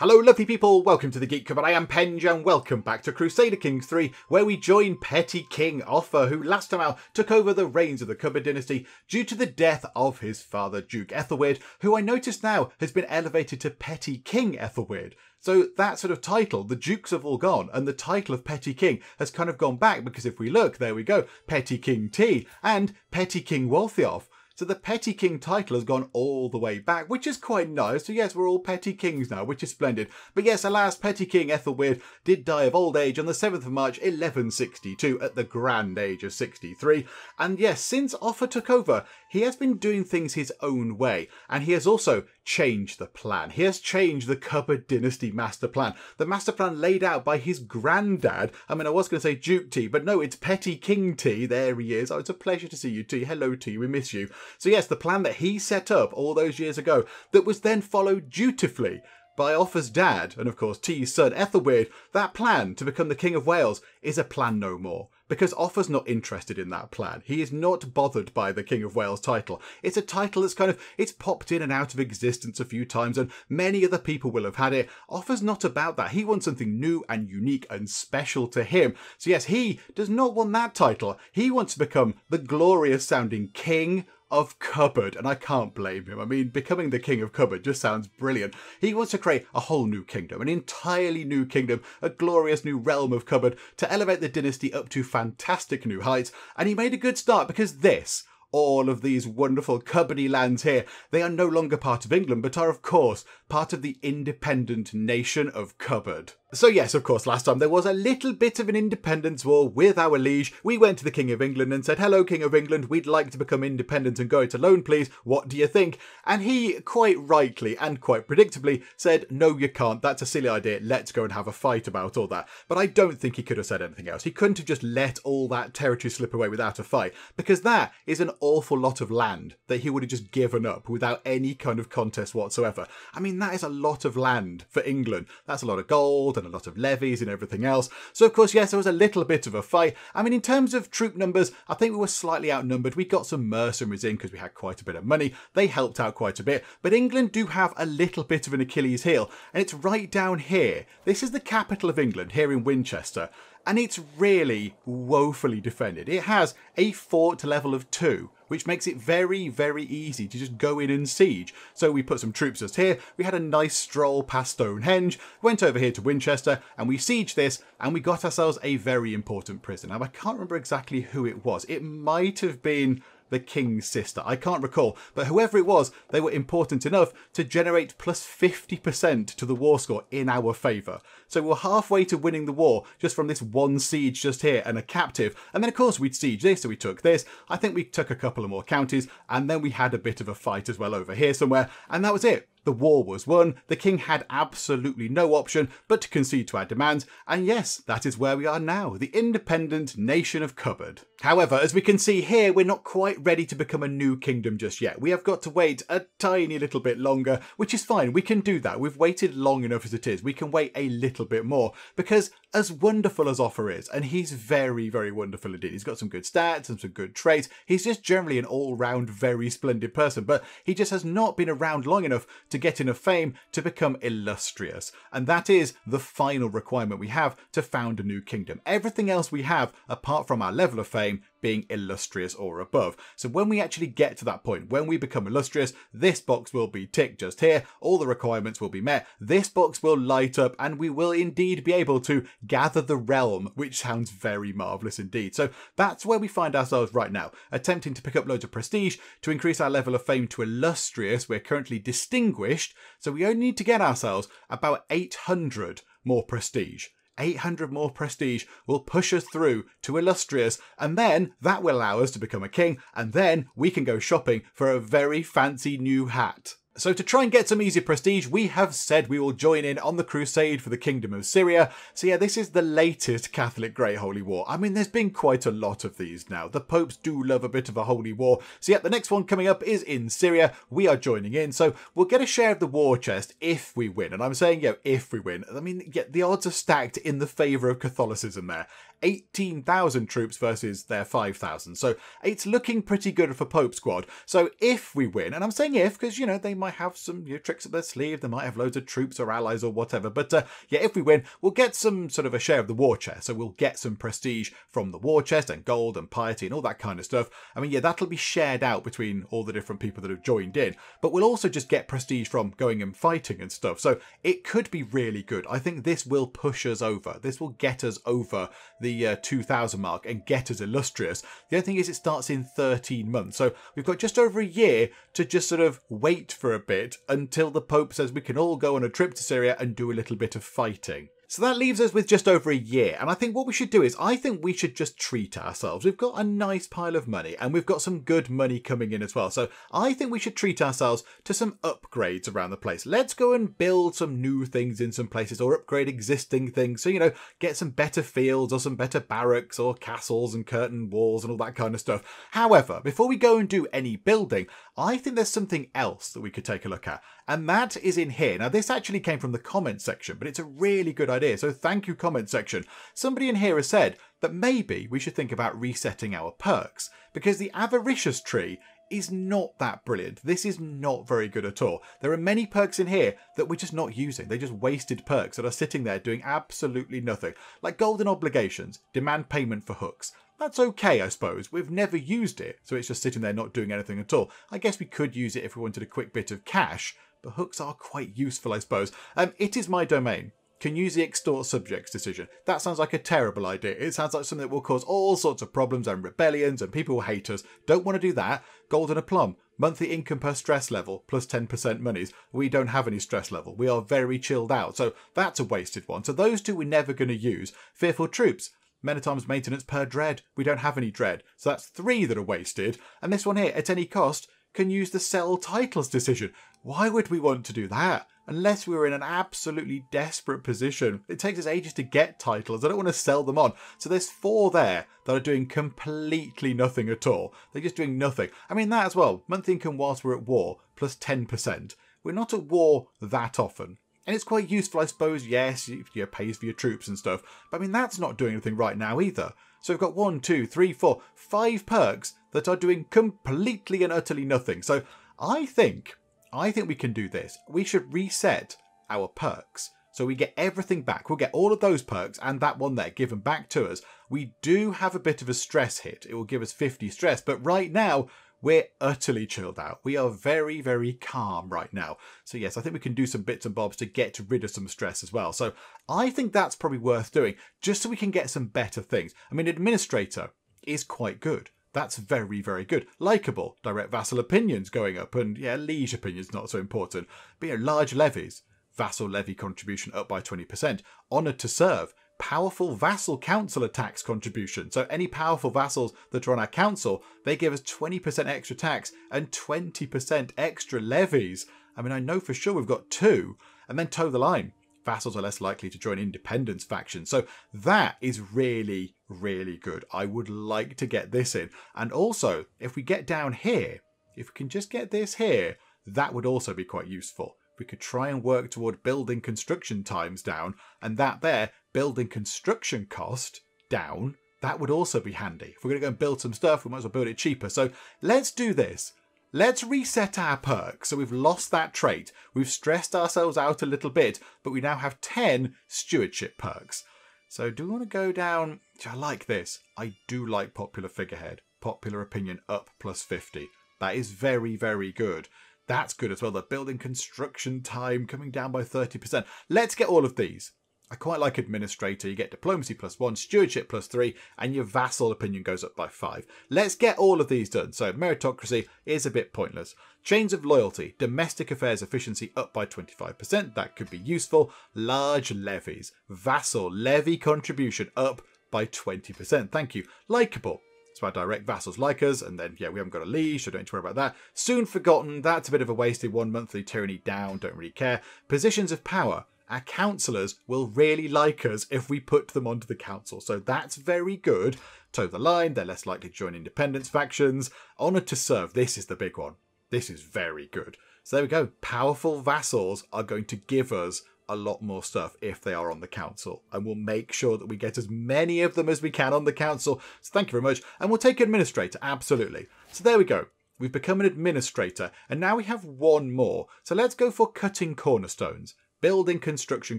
Hello, lovely people. Welcome to the Geek Cupboard. I am Penge, and welcome back to Crusader Kings 3, where we join petty King Offa, who last time out took over the reins of the Cupboard dynasty due to the death of his father, Duke Ethelweard, who I notice now has been elevated to petty King Ethelweard. So that sort of title, the Dukes have all gone, and the title of Petty King has kind of gone back because if we look, there we go, Petty King T and Petty King Waltheof. So the Petty King title has gone all the way back, which is quite nice. So yes, we're all Petty Kings now, which is splendid. But yes, alas, Petty King Ethelweard did die of old age on the 7th of March 1162 at the grand age of 63. And yes, since Offa took over, he has been doing things his own way. And he has also changed the plan. He has changed the Cupboard Dynasty master plan. The master plan laid out by his granddad. I mean, I was going to say Duke T, but no, it's Petty King T. There he is. Oh, it's a pleasure to see you, T. Hello, T. We miss you. So, yes, the plan that he set up all those years ago that was then followed dutifully by Offa's dad, and of course T's son Ethelweard, that plan to become the King of Wales is a plan no more. Because Offa's not interested in that plan. He is not bothered by the King of Wales title. It's a title that's kind of, it's popped in and out of existence a few times and many other people will have had it. Offa's not about that. He wants something new and unique and special to him. So yes, he does not want that title. He wants to become the glorious sounding King of Cupboard, and I can't blame him. I mean, becoming the king of Cupboard just sounds brilliant. He wants to create a whole new kingdom, an entirely new kingdom, a glorious new realm of Cupboard to elevate the dynasty up to fantastic new heights, and he made a good start because this all of these wonderful cupboardy lands here. They are no longer part of England, but are, of course, part of the independent nation of Cupboard. So yes, of course, last time there was a little bit of an independence war with our liege. We went to the King of England and said, hello, King of England, we'd like to become independent and go it alone, please. What do you think? And he, quite rightly and quite predictably, said, no, you can't. That's a silly idea. Let's go and have a fight about all that. But I don't think he could have said anything else. He couldn't have just let all that territory slip away without a fight, because that is an awful lot of land that he would have just given up without any kind of contest whatsoever. I mean, that is a lot of land for England. That's a lot of gold and a lot of levies and everything else. So, of course, yes, there was a little bit of a fight. I mean, in terms of troop numbers, I think we were slightly outnumbered. We got some mercenaries in because we had quite a bit of money. They helped out quite a bit. But England do have a little bit of an Achilles heel, and it's right down here. This is the capital of England, here in Winchester and it's really woefully defended. It has a fort level of two, which makes it very, very easy to just go in and siege. So we put some troops just here, we had a nice stroll past Stonehenge, went over here to Winchester, and we sieged this, and we got ourselves a very important prison. Now, I can't remember exactly who it was. It might have been the king's sister. I can't recall, but whoever it was, they were important enough to generate plus 50% to the war score in our favour. So we're halfway to winning the war just from this one siege just here and a captive. And then of course we'd siege this, so we took this. I think we took a couple of more counties, and then we had a bit of a fight as well over here somewhere, and that was it. The war was won, the king had absolutely no option but to concede to our demands, and yes, that is where we are now, the independent nation of Cupboard. However, as we can see here, we're not quite ready to become a new kingdom just yet. We have got to wait a tiny little bit longer, which is fine, we can do that. We've waited long enough as it is, we can wait a little bit more, because as wonderful as Offa is, and he's very, very wonderful indeed, he's got some good stats and some good traits, he's just generally an all-round very splendid person, but he just has not been around long enough to get enough fame to become illustrious. And that is the final requirement we have to found a new kingdom. Everything else we have, apart from our level of fame, being illustrious or above. So when we actually get to that point, when we become illustrious, this box will be ticked just here, all the requirements will be met, this box will light up, and we will indeed be able to gather the realm, which sounds very marvellous indeed. So that's where we find ourselves right now, attempting to pick up loads of prestige to increase our level of fame to illustrious. We're currently distinguished, so we only need to get ourselves about 800 more prestige. 800 more prestige will push us through to illustrious, and then that will allow us to become a king, and then we can go shopping for a very fancy new hat. So to try and get some easy prestige, we have said we will join in on the crusade for the Kingdom of Syria. So yeah, this is the latest Catholic Great Holy War. I mean, there's been quite a lot of these now. The popes do love a bit of a holy war. So yeah, the next one coming up is in Syria. We are joining in. So we'll get a share of the war chest if we win. And I'm saying, yeah, if we win. I mean, yeah, the odds are stacked in the favour of Catholicism there. 18,000 troops versus their 5,000. So it's looking pretty good for Pope Squad. So if we win, and I'm saying if because, you know, they might have some you know, tricks up their sleeve. They might have loads of troops or allies or whatever. But uh, yeah, if we win, we'll get some sort of a share of the war chest. So we'll get some prestige from the war chest and gold and piety and all that kind of stuff. I mean, yeah, that'll be shared out between all the different people that have joined in. But we'll also just get prestige from going and fighting and stuff. So it could be really good. I think this will push us over. This will get us over the uh, 2000 mark and get as illustrious. The only thing is, it starts in 13 months. So we've got just over a year to just sort of wait for a bit until the Pope says we can all go on a trip to Syria and do a little bit of fighting. So that leaves us with just over a year. And I think what we should do is, I think we should just treat ourselves. We've got a nice pile of money and we've got some good money coming in as well. So I think we should treat ourselves to some upgrades around the place. Let's go and build some new things in some places or upgrade existing things. So, you know, get some better fields or some better barracks or castles and curtain walls and all that kind of stuff. However, before we go and do any building, I think there's something else that we could take a look at. And that is in here. Now, this actually came from the comment section, but it's a really good idea. So thank you, comment section. Somebody in here has said that maybe we should think about resetting our perks because the avaricious tree is not that brilliant. This is not very good at all. There are many perks in here that we're just not using. They're just wasted perks that are sitting there doing absolutely nothing. Like golden obligations, demand payment for hooks. That's okay, I suppose. We've never used it, so it's just sitting there not doing anything at all. I guess we could use it if we wanted a quick bit of cash, but hooks are quite useful, I suppose. Um, it is my domain. Can use the extort subjects decision. That sounds like a terrible idea. It sounds like something that will cause all sorts of problems and rebellions and people will hate us. Don't want to do that. Golden aplomb. Monthly income per stress level plus 10% monies. We don't have any stress level. We are very chilled out. So that's a wasted one. So those two we're never going to use. Fearful troops. Men at Arms maintenance per dread. We don't have any dread. So that's three that are wasted. And this one here, at any cost, can use the sell titles decision. Why would we want to do that? Unless we were in an absolutely desperate position. It takes us ages to get titles. I don't want to sell them on. So there's four there that are doing completely nothing at all. They're just doing nothing. I mean, that as well. Monthly income whilst we're at war, plus 10%. We're not at war that often. And it's quite useful, I suppose. Yes, you, you pays for your troops and stuff. But I mean, that's not doing anything right now either. So we've got one, two, three, four, five perks that are doing completely and utterly nothing. So I think, I think we can do this. We should reset our perks. So we get everything back. We'll get all of those perks and that one there given back to us. We do have a bit of a stress hit. It will give us 50 stress. But right now, we're utterly chilled out. We are very, very calm right now. So yes, I think we can do some bits and bobs to get rid of some stress as well. So I think that's probably worth doing just so we can get some better things. I mean, administrator is quite good. That's very, very good. Likeable, direct vassal opinions going up, and yeah, liege opinions not so important. But you know, large levies, vassal levy contribution up by 20%. Honoured to serve, powerful vassal council tax contribution. So any powerful vassals that are on our council, they give us 20% extra tax and 20% extra levies. I mean, I know for sure we've got two. And then toe the line. Vassals are less likely to join independence factions. So that is really, really good. I would like to get this in. And also, if we get down here, if we can just get this here, that would also be quite useful we could try and work toward building construction times down, and that there, building construction cost down, that would also be handy. If we're going to go and build some stuff, we might as well build it cheaper. So let's do this. Let's reset our perks. So we've lost that trait. We've stressed ourselves out a little bit, but we now have 10 stewardship perks. So do we want to go down? I like this. I do like popular figurehead. Popular opinion up plus 50. That is very, very good. That's good as well. The building construction time coming down by 30%. Let's get all of these. I quite like administrator. You get diplomacy plus one, stewardship plus three, and your vassal opinion goes up by five. Let's get all of these done. So meritocracy is a bit pointless. Chains of loyalty, domestic affairs efficiency up by 25%. That could be useful. Large levies, vassal levy contribution up by 20%. Thank you. Likeable. So our direct vassals like us, and then, yeah, we haven't got a liege, so don't need to worry about that. Soon forgotten, that's a bit of a wasted one. Monthly tyranny down, don't really care. Positions of power. Our councillors will really like us if we put them onto the council, so that's very good. Toe the line, they're less likely to join independence factions. Honoured to serve, this is the big one. This is very good. So there we go. Powerful vassals are going to give us a lot more stuff if they are on the council. And we'll make sure that we get as many of them as we can on the council. So thank you very much. And we'll take administrator, absolutely. So there we go. We've become an administrator, and now we have one more. So let's go for cutting cornerstones. Building construction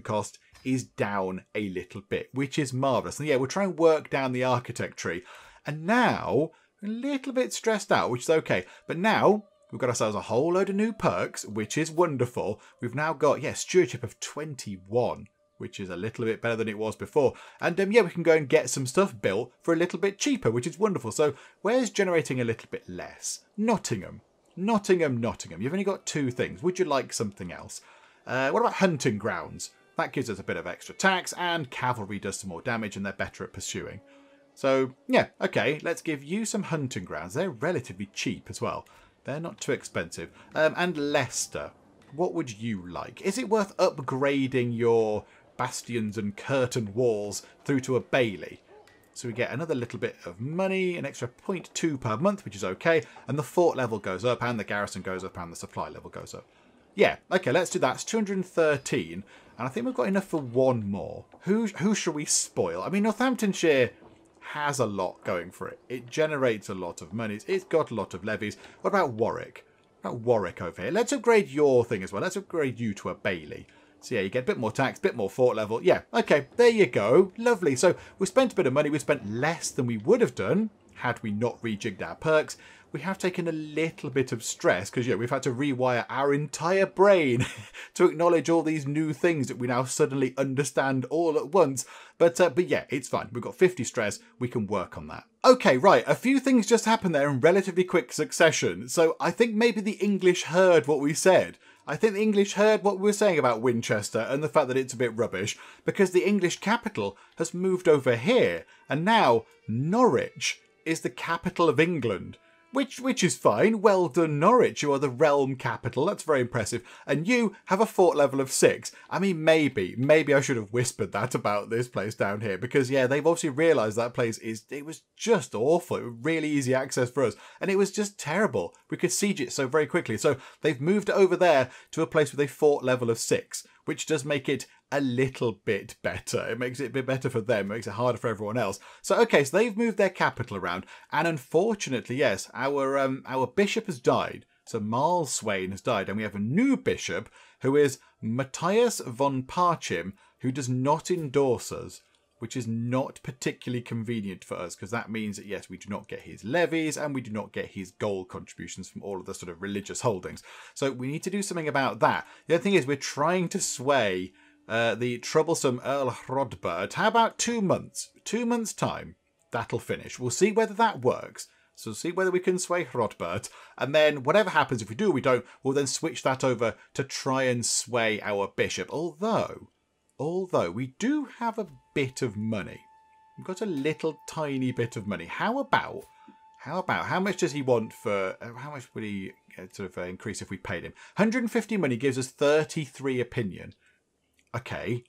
cost is down a little bit, which is marvellous. And yeah, we'll try and work down the architecture. And now, a little bit stressed out, which is okay. But now, we've got ourselves a whole load of new perks, which is wonderful. We've now got, yeah, stewardship of 21 which is a little bit better than it was before. And um, yeah, we can go and get some stuff built for a little bit cheaper, which is wonderful. So where's generating a little bit less? Nottingham. Nottingham, Nottingham. You've only got two things. Would you like something else? Uh, what about hunting grounds? That gives us a bit of extra tax, and cavalry does some more damage, and they're better at pursuing. So, yeah, okay, let's give you some hunting grounds. They're relatively cheap as well. They're not too expensive. Um, and Leicester, what would you like? Is it worth upgrading your bastions and curtain walls through to a bailey. So we get another little bit of money, an extra 0.2 per month, which is okay. And the fort level goes up, and the garrison goes up, and the supply level goes up. Yeah, okay, let's do that. It's 213, and I think we've got enough for one more. Who, who should we spoil? I mean, Northamptonshire has a lot going for it. It generates a lot of money. It's got a lot of levies. What about Warwick? What about Warwick over here? Let's upgrade your thing as well. Let's upgrade you to a Bailey. So yeah, you get a bit more tax, a bit more fort level. Yeah, okay, there you go. Lovely. So we spent a bit of money. We spent less than we would have done had we not rejigged our perks. We have taken a little bit of stress because yeah, we've had to rewire our entire brain to acknowledge all these new things that we now suddenly understand all at once. But uh, but yeah, it's fine. We've got 50 stress. We can work on that. Okay, right. A few things just happened there in relatively quick succession. So I think maybe the English heard what we said. I think the English heard what we were saying about Winchester and the fact that it's a bit rubbish because the English capital has moved over here and now Norwich is the capital of England which which is fine. Well done, Norwich. You are the realm capital. That's very impressive. And you have a fort level of six. I mean, maybe, maybe I should have whispered that about this place down here because yeah, they've obviously realised that place is it was just awful. It was really easy access for us, and it was just terrible. We could siege it so very quickly. So they've moved over there to a place with a fort level of six, which does make it a little bit better. It makes it a bit better for them, it makes it harder for everyone else. So okay, so they've moved their capital around, and unfortunately, yes, our um, our bishop has died. So Marlswain has died, and we have a new bishop who is Matthias von Parchim, who does not endorse us, which is not particularly convenient for us because that means that yes, we do not get his levies and we do not get his gold contributions from all of the sort of religious holdings. So we need to do something about that. The other thing is we're trying to sway uh, the troublesome Earl Hrodbert. How about two months? Two months' time, that'll finish. We'll see whether that works. So see whether we can sway Hrodbert, and then whatever happens, if we do or we don't, we'll then switch that over to try and sway our bishop. Although, although we do have a bit of money. We've got a little tiny bit of money. How about, how about, how much does he want for, uh, how much would he uh, sort of increase if we paid him? 150 money gives us 33 opinion okay,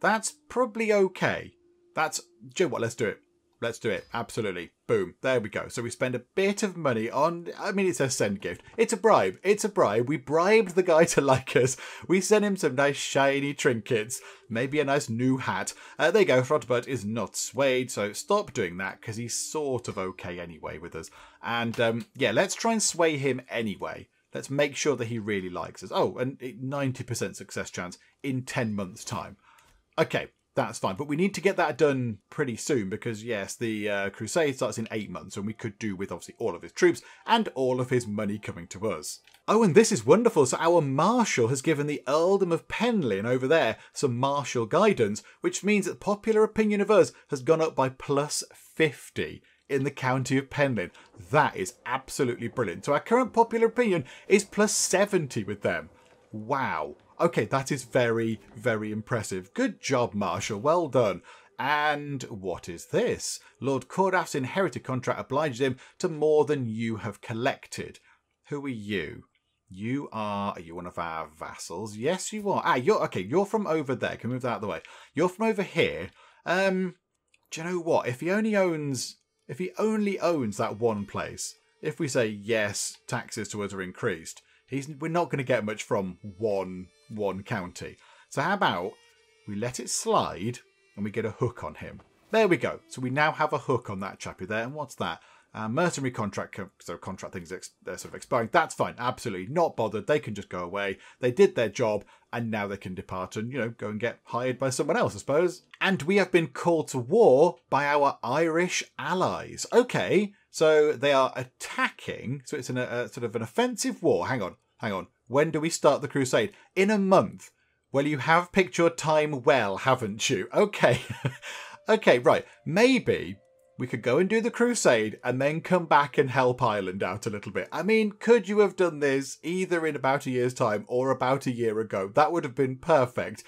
that's probably okay. That's, do you know what, let's do it. Let's do it. Absolutely. Boom. There we go. So we spend a bit of money on, I mean, it's a send gift. It's a bribe. It's a bribe. We bribed the guy to like us. We sent him some nice shiny trinkets, maybe a nice new hat. Uh, there you go. Hrodbert is not swayed, so stop doing that because he's sort of okay anyway with us. And um, yeah, let's try and sway him anyway. Let's make sure that he really likes us. Oh, and 90% success chance in 10 months' time. Okay, that's fine. But we need to get that done pretty soon because, yes, the uh, crusade starts in eight months and we could do with obviously all of his troops and all of his money coming to us. Oh, and this is wonderful. So our marshal has given the earldom of Penlyn over there some martial guidance, which means that popular opinion of us has gone up by plus 50 in the county of Penlyn. That is absolutely brilliant. So our current popular opinion is plus 70 with them. Wow. Okay, that is very, very impressive. Good job, Marshall. Well done. And what is this? Lord Cordaf's inherited contract obliges him to more than you have collected. Who are you? You are, are you one of our vassals? Yes, you are. Ah, you're, okay, you're from over there. Can we move that out of the way. You're from over here. Um, do you know what? If he only owns if he only owns that one place, if we say yes, taxes to us are increased, he's we're not going to get much from one one county. So how about we let it slide and we get a hook on him? There we go. So we now have a hook on that chappy there. And what's that? Uh, mercenary contract of contract things ex- they're sort of expiring. That's fine, absolutely not bothered. They can just go away. They did their job, and now they can depart and you know go and get hired by someone else, I suppose. And we have been called to war by our Irish allies. Okay, so they are attacking. So it's an, a sort of an offensive war. Hang on, hang on. When do we start the crusade? In a month. Well, you have picked your time well, haven't you? Okay. okay, right. Maybe we could go and do the crusade and then come back and help Ireland out a little bit. I mean, could you have done this either in about a year's time or about a year ago? That would have been perfect.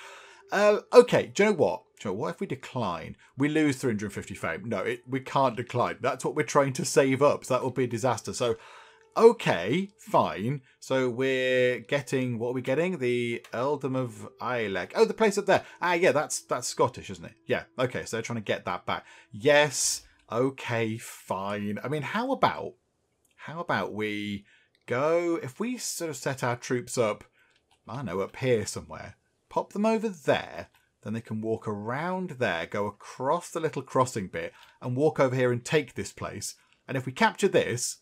Uh, okay, do you know what? Do you know, what if we decline? We lose 350 fame. No, it, we can't decline. That's what we're trying to save up. So that will be a disaster. So, okay, fine. So we're getting what are we getting? The Earldom of Ailech. Oh, the place up there. Ah, yeah, that's that's Scottish, isn't it? Yeah. Okay, so they're trying to get that back. Yes okay, fine. I mean, how about how about we go if we sort of set our troops up, I don't know, up here somewhere, pop them over there, then they can walk around there, go across the little crossing bit, and walk over here and take this place. And if we capture this,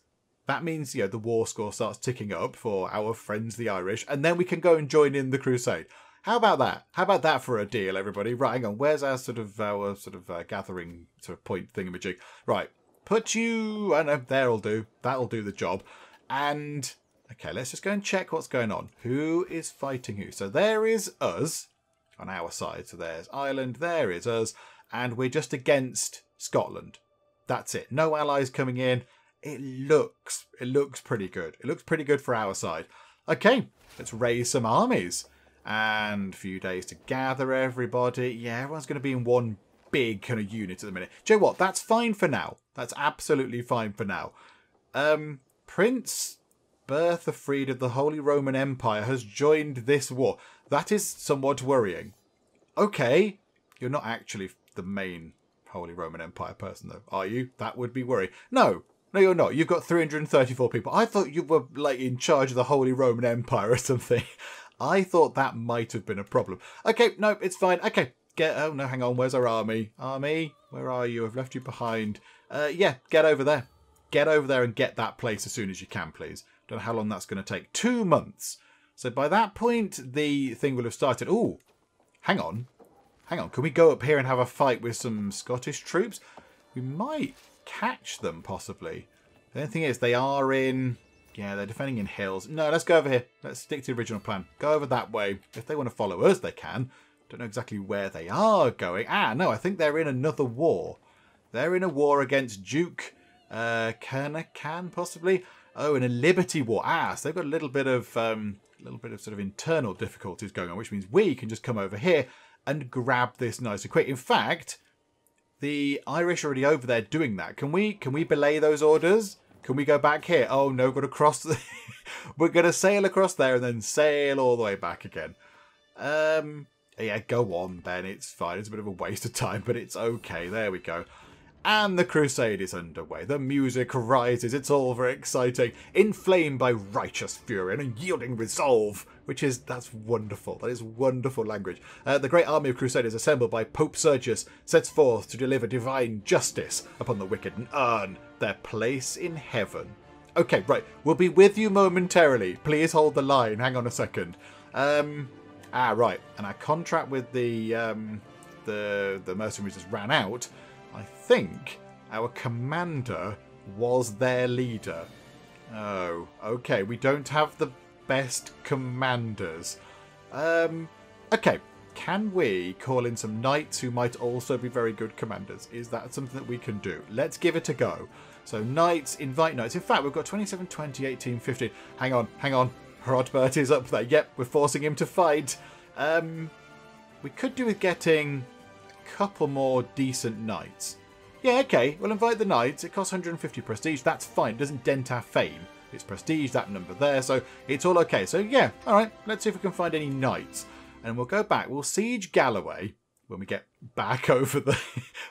that means you know the war score starts ticking up for our friends the Irish, and then we can go and join in the crusade. How about that? How about that for a deal, everybody? Right, hang on. Where's our sort of our sort of uh, gathering sort of point thingamajig? Right, put you. I know there'll do. That'll do the job. And okay, let's just go and check what's going on. Who is fighting who? So there is us on our side. So there's Ireland. There is us, and we're just against Scotland. That's it. No allies coming in. It looks it looks pretty good. It looks pretty good for our side. Okay, let's raise some armies and a few days to gather everybody. Yeah, everyone's going to be in one big kind of unit at the minute. Do you know what? That's fine for now. That's absolutely fine for now. Um, Prince Berthefried of the Holy Roman Empire has joined this war. That is somewhat worrying. Okay, you're not actually the main Holy Roman Empire person, though, are you? That would be worrying. No, no, you're not. You've got 334 people. I thought you were like in charge of the Holy Roman Empire or something. I thought that might have been a problem. Okay, no, it's fine. Okay, get. Oh no, hang on. Where's our army? Army, where are you? I've left you behind. Uh, yeah, get over there. Get over there and get that place as soon as you can, please. Don't know how long that's going to take. Two months. So by that point, the thing will have started. Oh, hang on. Hang on. Can we go up here and have a fight with some Scottish troops? We might catch them, possibly. The only thing is, they are in yeah, they're defending in hills. No, let's go over here. Let's stick to the original plan. Go over that way. If they want to follow us, they can. Don't know exactly where they are going. Ah, no, I think they're in another war. They're in a war against Duke uh, Kernacan, possibly. Oh, in a Liberty War. Ah, so they've got a little bit of um, a little bit of sort of internal difficulties going on, which means we can just come over here and grab this nice and quick. In fact, the Irish are already over there doing that. Can we can we belay those orders? Can we go back here? Oh no, we've got to cross. The We're gonna sail across there and then sail all the way back again. Um, yeah, go on then. It's fine. It's a bit of a waste of time, but it's okay. There we go. And the crusade is underway. The music rises. It's all very exciting. Inflamed by righteous fury and a yielding resolve. Which is, that's wonderful. That is wonderful language. Uh, the great army of crusaders assembled by Pope Sergius sets forth to deliver divine justice upon the wicked and earn their place in heaven. Okay, right. We'll be with you momentarily. Please hold the line. Hang on a second. Um, ah, right. And our contract with the um, the the mercenaries just ran out. I think our commander was their leader. Oh, okay. We don't have the best commanders. Um, okay. Can we call in some knights who might also be very good commanders? Is that something that we can do? Let's give it a go. So knights, invite knights. In fact, we've got 27, 20, 18, 15. Hang on, hang on. Hrodbert is up there. Yep, we're forcing him to fight. Um, we could do with getting a couple more decent knights. Yeah, okay, we'll invite the knights. It costs 150 prestige. That's fine. It doesn't dent our fame. It's prestige, that number there, so it's all okay. So yeah, all right, let's see if we can find any knights. And we'll go back. We'll siege Galloway when we get back over the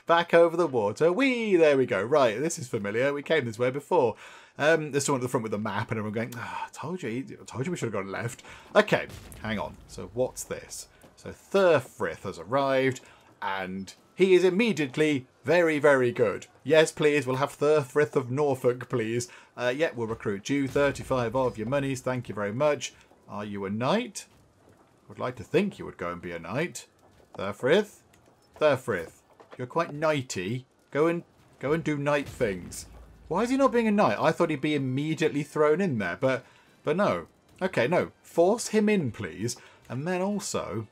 back over the water. We there we go. Right, this is familiar. We came this way before. Um, there's someone at the front with a map, and everyone going, oh, "I told you, I told you we should have gone left." Okay, hang on. So what's this? So Thurfrith has arrived, and he is immediately very, very good. Yes, please, we'll have Thurfrith of Norfolk, please. Uh, yeah, we'll recruit you. 35 of your monies, thank you very much. Are you a knight? I would like to think you would go and be a knight. Thurfrith? Thurfrith, you're quite knighty. Go and go and do knight things. Why is he not being a knight? I thought he'd be immediately thrown in there, but but no. Okay, no. Force him in, please. And then also,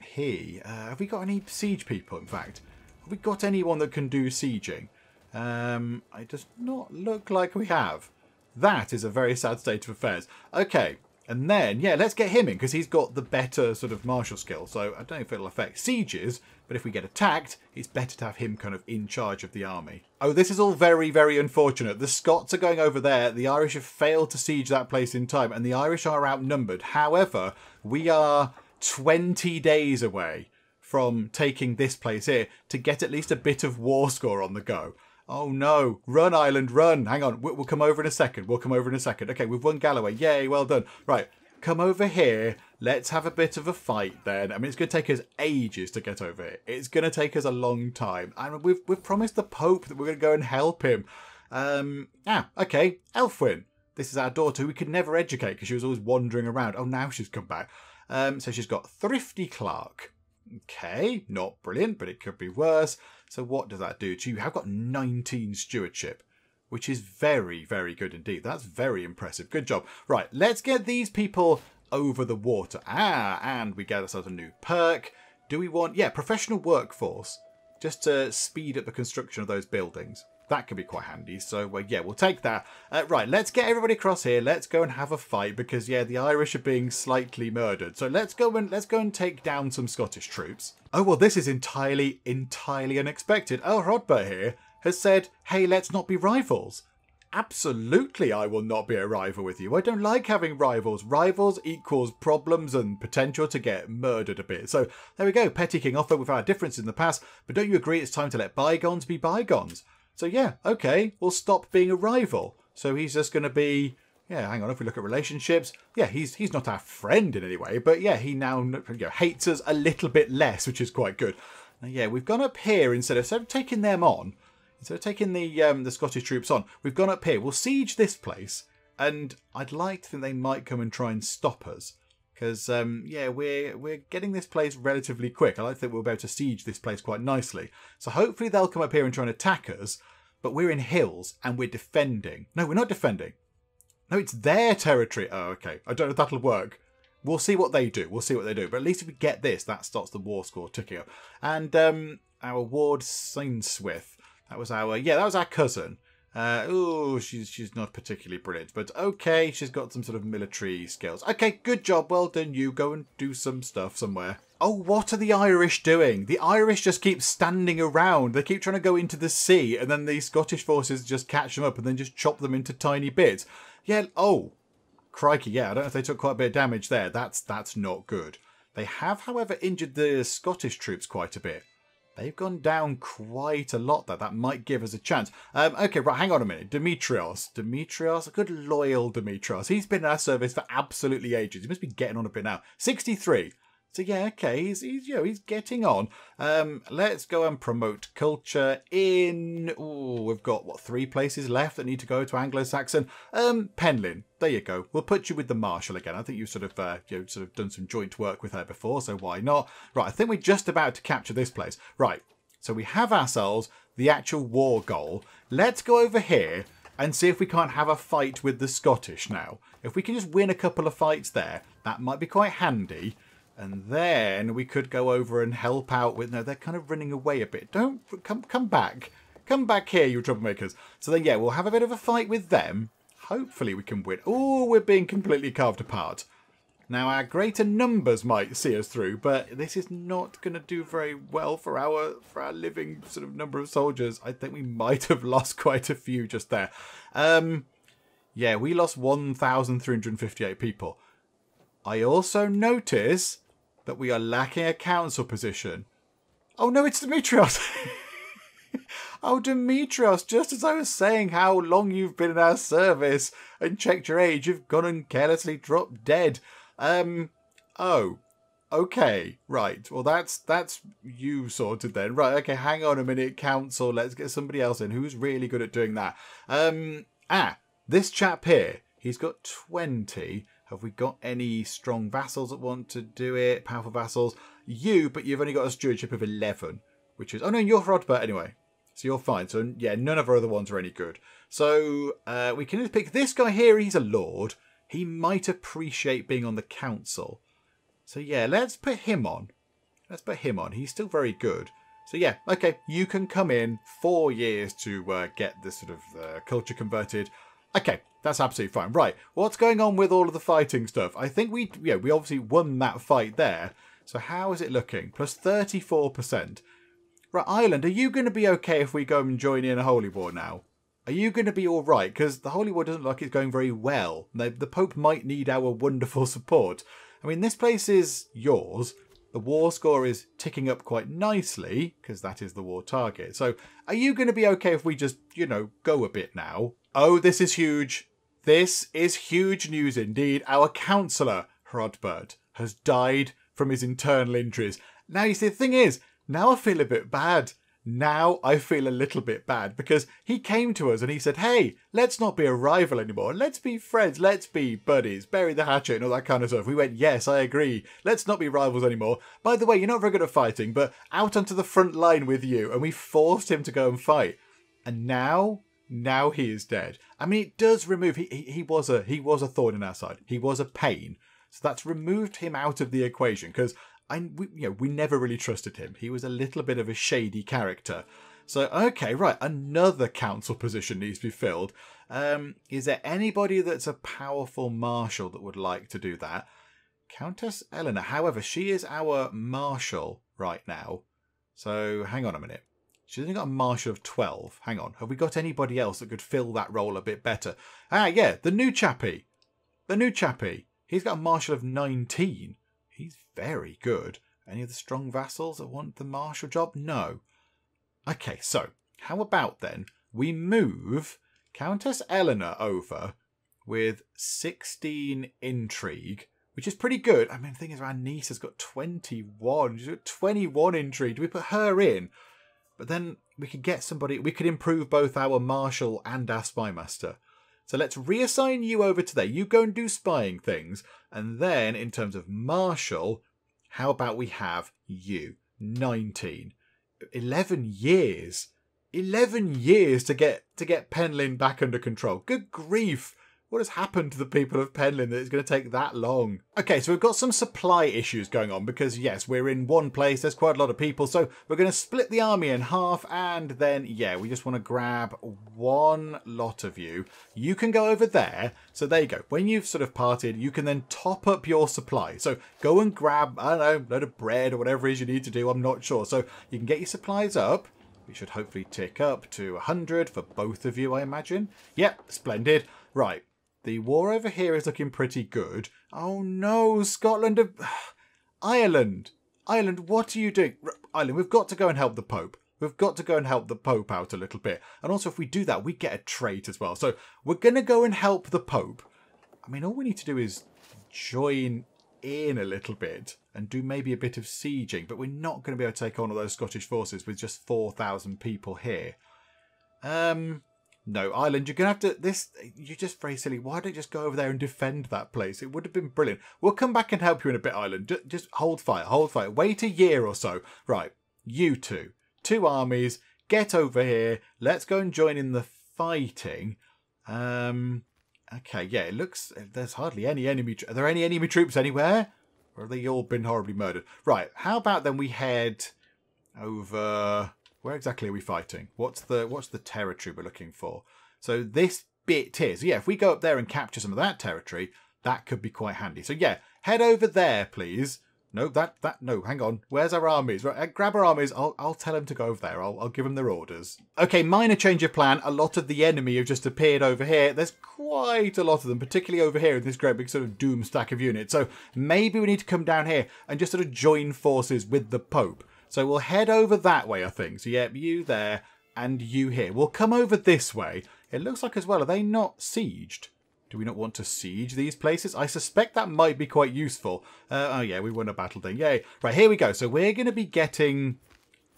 he. Uh, have we got any siege people, in fact? Have we got anyone that can do sieging? Um, it does not look like we have. That is a very sad state of affairs. Okay, and then, yeah, let's get him in because he's got the better sort of martial skill. So I don't know if it'll affect sieges, but if we get attacked, it's better to have him kind of in charge of the army. Oh, this is all very, very unfortunate. The Scots are going over there. The Irish have failed to siege that place in time, and the Irish are outnumbered. However, we are 20 days away from taking this place here to get at least a bit of war score on the go. Oh no, run Ireland, run. Hang on, we'll come over in a second. We'll come over in a second. Okay, we've won Galloway. Yay, well done. Right, come over here. Let's have a bit of a fight then. I mean, it's going to take us ages to get over here. It's going to take us a long time. And we've, we've promised the Pope that we're going to go and help him. Um, ah, okay, Elfwin. This is our daughter who we could never educate because she was always wandering around. Oh, now she's come back. Um, so she's got Thrifty Clerk. Okay, not brilliant, but it could be worse. So what does that do to you? Have got 19 stewardship, which is very, very good indeed. That's very impressive. Good job. Right, let's get these people over the water. Ah, and we get ourselves a new perk. Do we want, yeah, professional workforce, just to speed up the construction of those buildings. That could be quite handy. So, uh, yeah, we'll take that. Uh, right, let's get everybody across here. Let's go and have a fight because, yeah, the Irish are being slightly murdered. So let's go and let's go and take down some Scottish troops. Oh, well, this is entirely, entirely unexpected. Earl Hrodbert here has said, hey, let's not be rivals. Absolutely, I will not be a rival with you. I don't like having rivals. Rivals equals problems and potential to get murdered a bit. So there we go. Petty King Offa with our difference in the past. But don't you agree it's time to let bygones be bygones? So yeah, okay, we'll stop being a rival. So he's just going to be, yeah. Hang on, if we look at relationships, yeah, he's he's not our friend in any way, but yeah, he now you know, hates us a little bit less, which is quite good. Yeah, we've gone up here instead of, instead of taking them on, instead of taking the um, the Scottish troops on, we've gone up here. We'll siege this place, and I'd like to think they might come and try and stop us because um, yeah, we're we're getting this place relatively quick. I like we'll be able to siege this place quite nicely. So hopefully they'll come up here and try and attack us. But we're in hills and we're defending. No, we're not defending. No, it's their territory. Oh, okay. I don't know if that'll work. We'll see what they do. We'll see what they do. But at least if we get this, that starts the war score ticking up. And um, our ward Sainswith. That was our yeah, that was our cousin. Uh, she's she's not particularly brilliant, but okay, she's got some sort of military skills. Okay, good job, well done. You go and do some stuff somewhere. Oh, what are the Irish doing? The Irish just keep standing around. They keep trying to go into the sea, and then the Scottish forces just catch them up and then just chop them into tiny bits. Yeah. Oh, crikey. Yeah, I don't know if they took quite a bit of damage there. That's that's not good. They have, however, injured the Scottish troops quite a bit. They've gone down quite a lot there. That might give us a chance. Um, okay, right, hang on a minute. Demetrios. Demetrios, a good loyal Demetrios. He's been in our service for absolutely ages. He must be getting on a bit now. 63. So yeah, okay, he's, he's you know he's getting on. Um, let's go and promote culture in. We've got what three places left that need to go to Anglo-Saxon. Um, Penlyn, there you go. We'll put you with the Marshal again. I think you've sort of uh, you know sort of done some joint work with her before, so why not? Right, I think we're just about to capture this place. Right, so we have ourselves the actual war goal. Let's go over here and see if we can't have a fight with the Scottish now. If we can just win a couple of fights there, that might be quite handy. And then we could go over and help out with. No, they're kind of running away a bit. Don't come come back. Come back here, you troublemakers. So then, yeah, we'll have a bit of a fight with them. Hopefully we can win. Oh, we're being completely carved apart. Now, our greater numbers might see us through, but this is not going to do very well for our for our living sort of number of soldiers. I think we might have lost quite a few just there. Um, yeah, we lost 1,358 people. I also notice that we are lacking a council position. Oh no, it's Demetrios! oh, Demetrios, just as I was saying how long you've been in our service and checked your age, you've gone and carelessly dropped dead. Um, oh, Okay, right. Well, that's that's you sorted then. Right. Okay. Hang on a minute, council. Let's get somebody else in who's really good at doing that. Um. Ah, this chap here. He's got twenty. Have we got any strong vassals that want to do it? Powerful vassals. You, but you've only got a stewardship of eleven, which is oh no, you're Hrodbert anyway. So you're fine. So yeah, none of our other ones are any good. So uh, we can pick this guy here. He's a lord. He might appreciate being on the council. So yeah, let's put him on. Let's put him on. He's still very good. So yeah, okay, you can come in four years to uh, get this sort of uh, culture converted. Okay, that's absolutely fine. Right, what's going on with all of the fighting stuff? I think we, yeah, we obviously won that fight there. So how is it looking? Plus 34%. Right, Ireland, are you going to be okay if we go and join in a holy war now? Are you going to be all right? Because the holy war doesn't look like it's going very well. The, the Pope might need our wonderful support. I mean, this place is yours. The war score is ticking up quite nicely, because that is the war target. So, are you going to be okay if we just, you know, go a bit now? Oh, this is huge. This is huge news indeed. Our councillor, Hrodbert, has died from his internal injuries. Now, you see, the thing is, now I feel a bit bad now I feel a little bit bad because he came to us and he said, Hey, let's not be a rival anymore. Let's be friends. Let's be buddies. Bury the hatchet and all that kind of stuff. We went, Yes, I agree. Let's not be rivals anymore. By the way, you're not very good at fighting, but out onto the front line with you. And we forced him to go and fight. And now, now he is dead. I mean, it does remove, he, he, he was a, he was a thorn in our side. He was a pain. So that's removed him out of the equation because I we, you know we never really trusted him. He was a little bit of a shady character. So okay, right, another council position needs to be filled. Um, is there anybody that's a powerful marshal that would like to do that? Countess Eleanor. However, she is our marshal right now. So hang on a minute. She's only got a marshal of 12. Hang on. Have we got anybody else that could fill that role a bit better? Ah, yeah, the new chappie. The new chappie. He's got a marshal of 19. He's very good. Any of the strong vassals that want the marshal job? No. Okay, so how about then we move Countess Eleanor over with 16 intrigue, which is pretty good. I mean, the thing is, our niece has got 21. She's got 21 intrigue. Do we put her in? But then we could get somebody, we could improve both our marshal and our spymaster. So let's reassign you over to there. You go and do spying things. And then in terms of Marshall, how about we have you? 19. 11 years. 11 years to get to get Penlyn back under control. Good grief. What has happened to the people of Penlyn that it's going to take that long? Okay, so we've got some supply issues going on because, yes, we're in one place, there's quite a lot of people, so we're going to split the army in half and then, yeah, we just want to grab one lot of you. You can go over there. So there you go. When you've sort of parted, you can then top up your supply. So go and grab, I don't know, load of bread or whatever it is you need to do, I'm not sure. So you can get your supplies up. We should hopefully tick up to 100 for both of you, I imagine. Yep, splendid. Right, the war over here is looking pretty good. Oh no, Scotland. Ireland. Ireland, what are you doing? Ireland, we've got to go and help the Pope. We've got to go and help the Pope out a little bit. And also, if we do that, we get a trait as well. So we're going to go and help the Pope. I mean, all we need to do is join in a little bit and do maybe a bit of sieging, but we're not going to be able to take on all those Scottish forces with just 4,000 people here. Um, no, Ireland, you're to have to. This, you're just very silly. Why don't you just go over there and defend that place? It would have been brilliant. We'll come back and help you in a bit, Ireland. Just, just hold fire, hold fire. Wait a year or so. Right, you two, two armies, get over here. Let's go and join in the fighting. Um, okay, yeah, it looks. There's hardly any enemy. Are there any enemy troops anywhere? Or have they all been horribly murdered? Right, how about then we head over where exactly are we fighting? What's the what's the territory we're looking for? So this bit. So yeah, if we go up there and capture some of that territory, that could be quite handy. So yeah, head over there, please. No, that that no, hang on. Where's our armies? Right, uh, grab our armies. I'll I'll tell them to go over there. I'll I'll give them their orders. Okay, minor change of plan. A lot of the enemy have just appeared over here. There's quite a lot of them, particularly over here in this great big sort of doom stack of units. So maybe we need to come down here and just sort of join forces with the Pope. So we'll head over that way, I think. So yeah, you there and you here. We'll come over this way. It looks like as well, are they not sieged? Do we not want to siege these places? I suspect that might be quite useful. Uh, oh yeah, we won a battle thing. Yay. Right, here we go. So we're going to be getting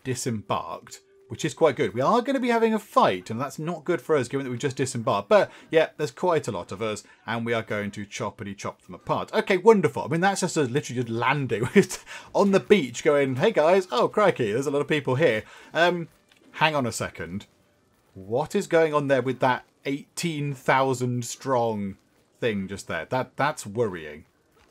disembarked, which is quite good. We are going to be having a fight, and that's not good for us given that we just disembarked. But yeah, there's quite a lot of us, and we are going to choppity chop them apart. Okay, wonderful. I mean, that's just us literally just landing on the beach going, hey guys, oh crikey, there's a lot of people here. Um, hang on a second. What is going on there with that 18,000 strong thing just there. That That's worrying.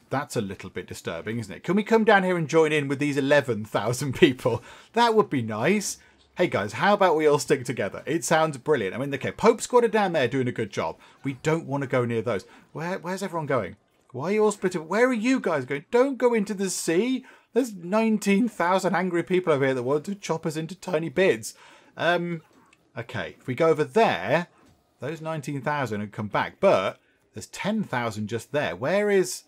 That's a little bit disturbing, isn't it? Can we come down here and join in with these 11,000 people? That would be nice. Hey guys, how about we all stick together? It sounds brilliant. I mean, okay, Pope Squad are down there doing a good job. We don't want to go near those. Where, where's everyone going? Why are you all split up? Where are you guys going? Don't go into the sea. There's 19,000 angry people over here that want to chop us into tiny bits. Um, okay, if we go over there, those 19,000 had come back, but there's 10,000 just there. Where is...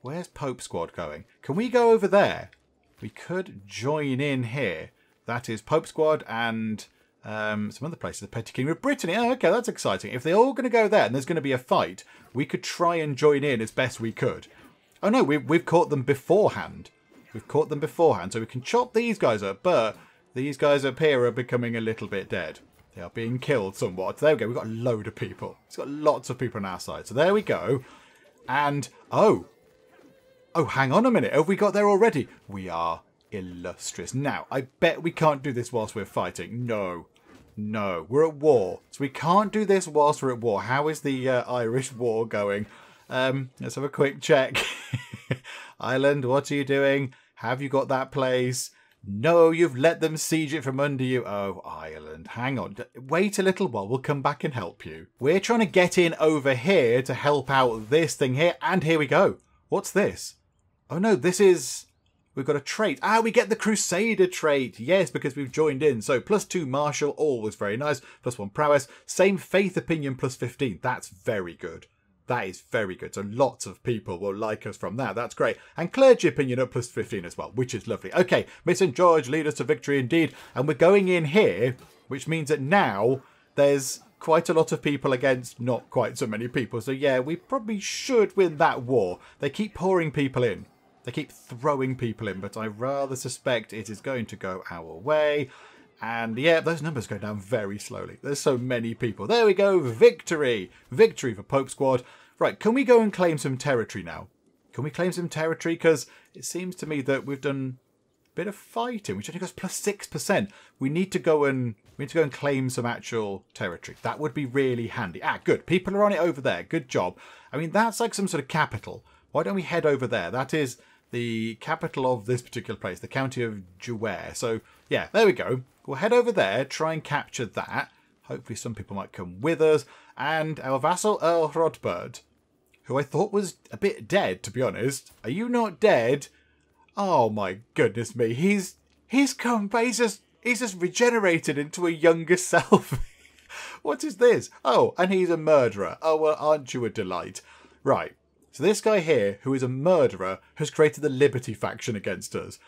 Where's Pope Squad going? Can we go over there? We could join in here. That is Pope Squad and um, some other places. The Petty King of Brittany. Oh, okay, that's exciting. If they're all going to go there and there's going to be a fight, we could try and join in as best we could. Oh no, we, we've caught them beforehand. We've caught them beforehand, so we can chop these guys up, but these guys up here are becoming a little bit dead. They are being killed somewhat. There we go. We've got a load of people. It's got lots of people on our side. So there we go. And, oh. Oh, hang on a minute. Have we got there already? We are illustrious. Now, I bet we can't do this whilst we're fighting. No. No. We're at war. So we can't do this whilst we're at war. How is the uh, Irish war going? Um, let's have a quick check. Ireland, what are you doing? Have you got that place? No, you've let them siege it from under you. Oh, Ireland, hang on. Wait a little while, we'll come back and help you. We're trying to get in over here to help out this thing here, and here we go. What's this? Oh no, this is... We've got a trait. Ah, we get the Crusader trait. Yes, because we've joined in. So plus two martial, always very nice. Plus one prowess. Same faith opinion plus 15. That's very good. That is very good. So lots of people will like us from that. That's great. And clergy opinion up plus 15 as well, which is lovely. Okay, Miss and George lead us to victory indeed. And we're going in here, which means that now there's quite a lot of people against not quite so many people. So yeah, we probably should win that war. They keep pouring people in. They keep throwing people in, but I rather suspect it is going to go our way. And yeah, those numbers go down very slowly. There's so many people. There we go. Victory. Victory for Pope Squad. Right, can we go and claim some territory now? Can we claim some territory? Because it seems to me that we've done a bit of fighting, which only goes plus 6%. We need to go and we need to go and claim some actual territory. That would be really handy. Ah, good. People are on it over there. Good job. I mean, that's like some sort of capital. Why don't we head over there? That is the capital of this particular place, the county of Jouer. So, yeah, there we go. We'll head over there, try and capture that. Hopefully some people might come with us. And our vassal, Earl Hrodbert who I thought was a bit dead, to be honest. Are you not dead? Oh my goodness me, he's he's come back. He's just he's just regenerated into a younger self. what is this? Oh, and he's a murderer. Oh well, aren't you a delight? Right. So this guy here, who is a murderer, has created the Liberty faction against us.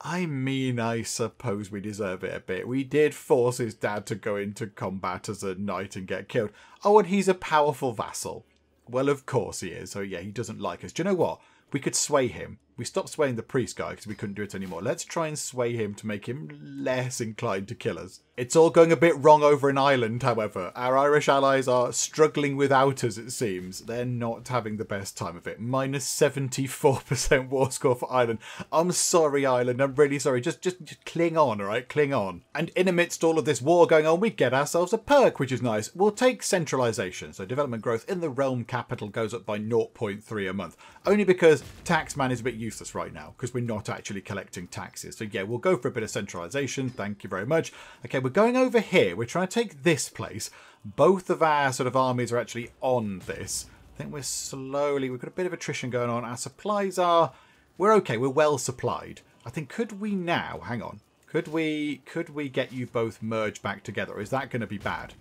I mean, I suppose we deserve it a bit. We did force his dad to go into combat as a knight and get killed. Oh, and he's a powerful vassal. Well, of course he is. So yeah, he doesn't like us. Do you know what? We could sway him. We stopped swaying the priest guy because we couldn't do it anymore. Let's try and sway him to make him less inclined to kill us. It's all going a bit wrong over in Ireland, however. Our Irish allies are struggling without us, it seems. They're not having the best time of it. Minus 74% war score for Ireland. I'm sorry, Ireland. I'm really sorry. Just, just, just cling on, all right? Cling on. And in amidst all of this war going on, we get ourselves a perk, which is nice. We'll take centralisation. So development growth in the realm capital goes up by 0.3 a month. Only because Taxman is a bit useless right now because we're not actually collecting taxes. So yeah, we'll go for a bit of centralisation. Thank you very much. Okay, we're going over here. We're trying to take this place. Both of our sort of armies are actually on this. I think we're slowly, we've got a bit of attrition going on. Our supplies are, we're okay. We're well supplied. I think, could we now, hang on, could we, could we get you both merged back together? Is that going to be bad?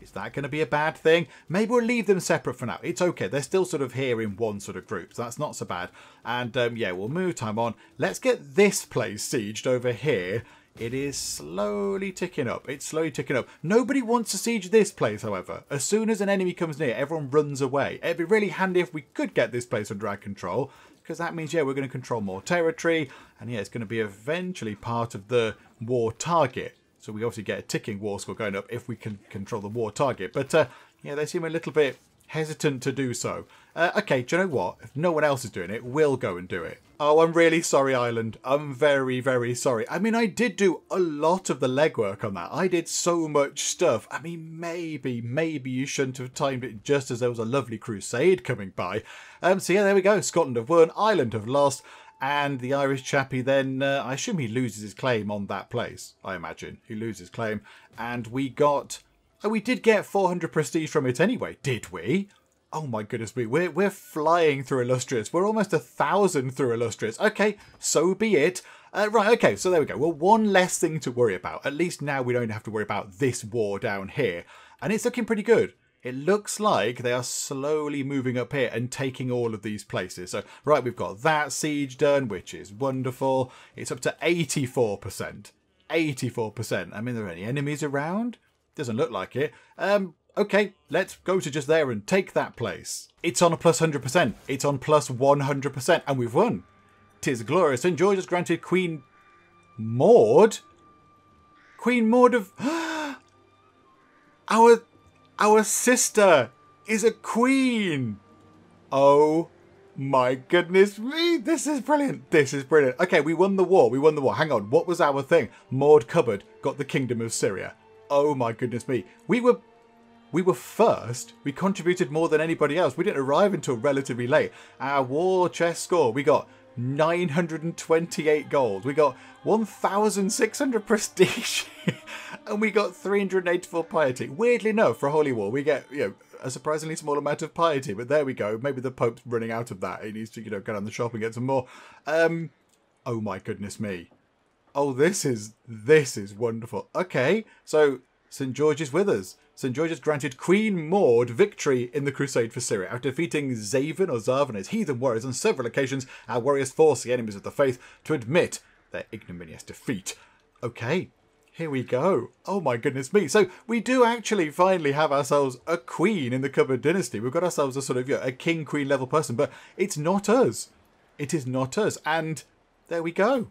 Is that going to be a bad thing? Maybe we'll leave them separate for now. It's okay. They're still sort of here in one sort of group. So that's not so bad. And um, yeah, we'll move time on. Let's get this place sieged over here. It is slowly ticking up. It's slowly ticking up. Nobody wants to siege this place, however. As soon as an enemy comes near, everyone runs away. It'd be really handy if we could get this place under our control because that means, yeah, we're going to control more territory. And yeah, it's going to be eventually part of the war target. So we obviously get a ticking war score going up if we can control the war target. But uh, yeah, they seem a little bit hesitant to do so. Uh, okay, do you know what? If no one else is doing it, we'll go and do it. Oh, I'm really sorry, Ireland. I'm very, very sorry. I mean, I did do a lot of the legwork on that. I did so much stuff. I mean, maybe, maybe you shouldn't have timed it just as there was a lovely crusade coming by. Um, so yeah, there we go. Scotland have won, Ireland have lost, and the Irish chappie then, uh, I assume he loses his claim on that place. I imagine he loses claim, and we got. Oh, we did get 400 prestige from it anyway, did we? Oh my goodness me, we're, we're flying through Illustrious. We're almost a thousand through Illustrious. Okay, so be it. Uh, right, okay, so there we go. Well, one less thing to worry about. At least now we don't have to worry about this war down here. And it's looking pretty good. It looks like they are slowly moving up here and taking all of these places. So, right, we've got that siege done, which is wonderful. It's up to 84%. 84%. I mean, there are there any enemies around? Doesn't look like it. Um, okay, let's go to just there and take that place. It's on a plus 100%. It's on plus 100%, and we've won. Tis glorious. And George has granted Queen Maud. Queen Maud of... our, our sister is a queen. Oh my goodness me, this is brilliant. This is brilliant. Okay, we won the war. We won the war. Hang on, what was our thing? Maud Cupboard got the Kingdom of Syria. Oh my goodness me. We were we were first. We contributed more than anybody else. We didn't arrive until relatively late. Our war chess score, we got 928 gold. We got 1,600 prestige. and we got 384 piety. Weirdly enough, for holy war, we get, you know, a surprisingly small amount of piety. But there we go. Maybe the Pope's running out of that. He needs to, you know, go down the shop and get some more. Um, oh my goodness me. Oh, this is, this is wonderful. Okay, so St. George is with us. St. George has granted Queen Maud victory in the crusade for Syria. After defeating Zavan or and his heathen warriors on several occasions, our warriors force the enemies of the faith to admit their ignominious defeat. Okay, here we go. Oh my goodness me. So we do actually finally have ourselves a queen in the Cupboard dynasty. We've got ourselves a sort of you know, a king queen level person, but it's not us. It is not us. And there we go.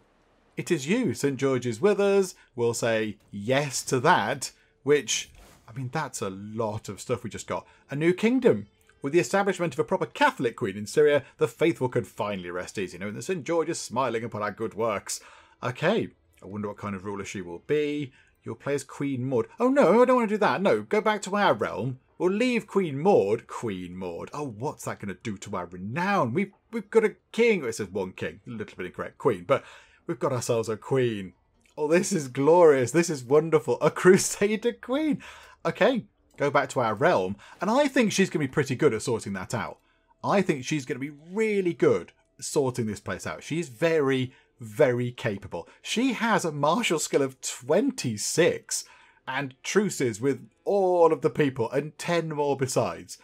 It is you. St. George is with us. We'll say yes to that, which I mean, that's a lot of stuff we just got. A new kingdom. With the establishment of a proper Catholic queen in Syria, the faithful can finally rest easy, knowing that St. George is smiling upon our good works. Okay, I wonder what kind of ruler she will be. You'll play as Queen Maud. Oh no, I don't want to do that. No, go back to our realm. We'll leave Queen Maud. Queen Maud. Oh, what's that going to do to our renown? We've we've got a king. It says one king. A little bit incorrect. Queen, but we've got ourselves a queen. Oh, this is glorious. This is wonderful. A Crusader queen okay, go back to our realm. And I think she's going to be pretty good at sorting that out. I think she's going to be really good sorting this place out. She's very, very capable. She has a martial skill of 26 and truces with all of the people and 10 more besides.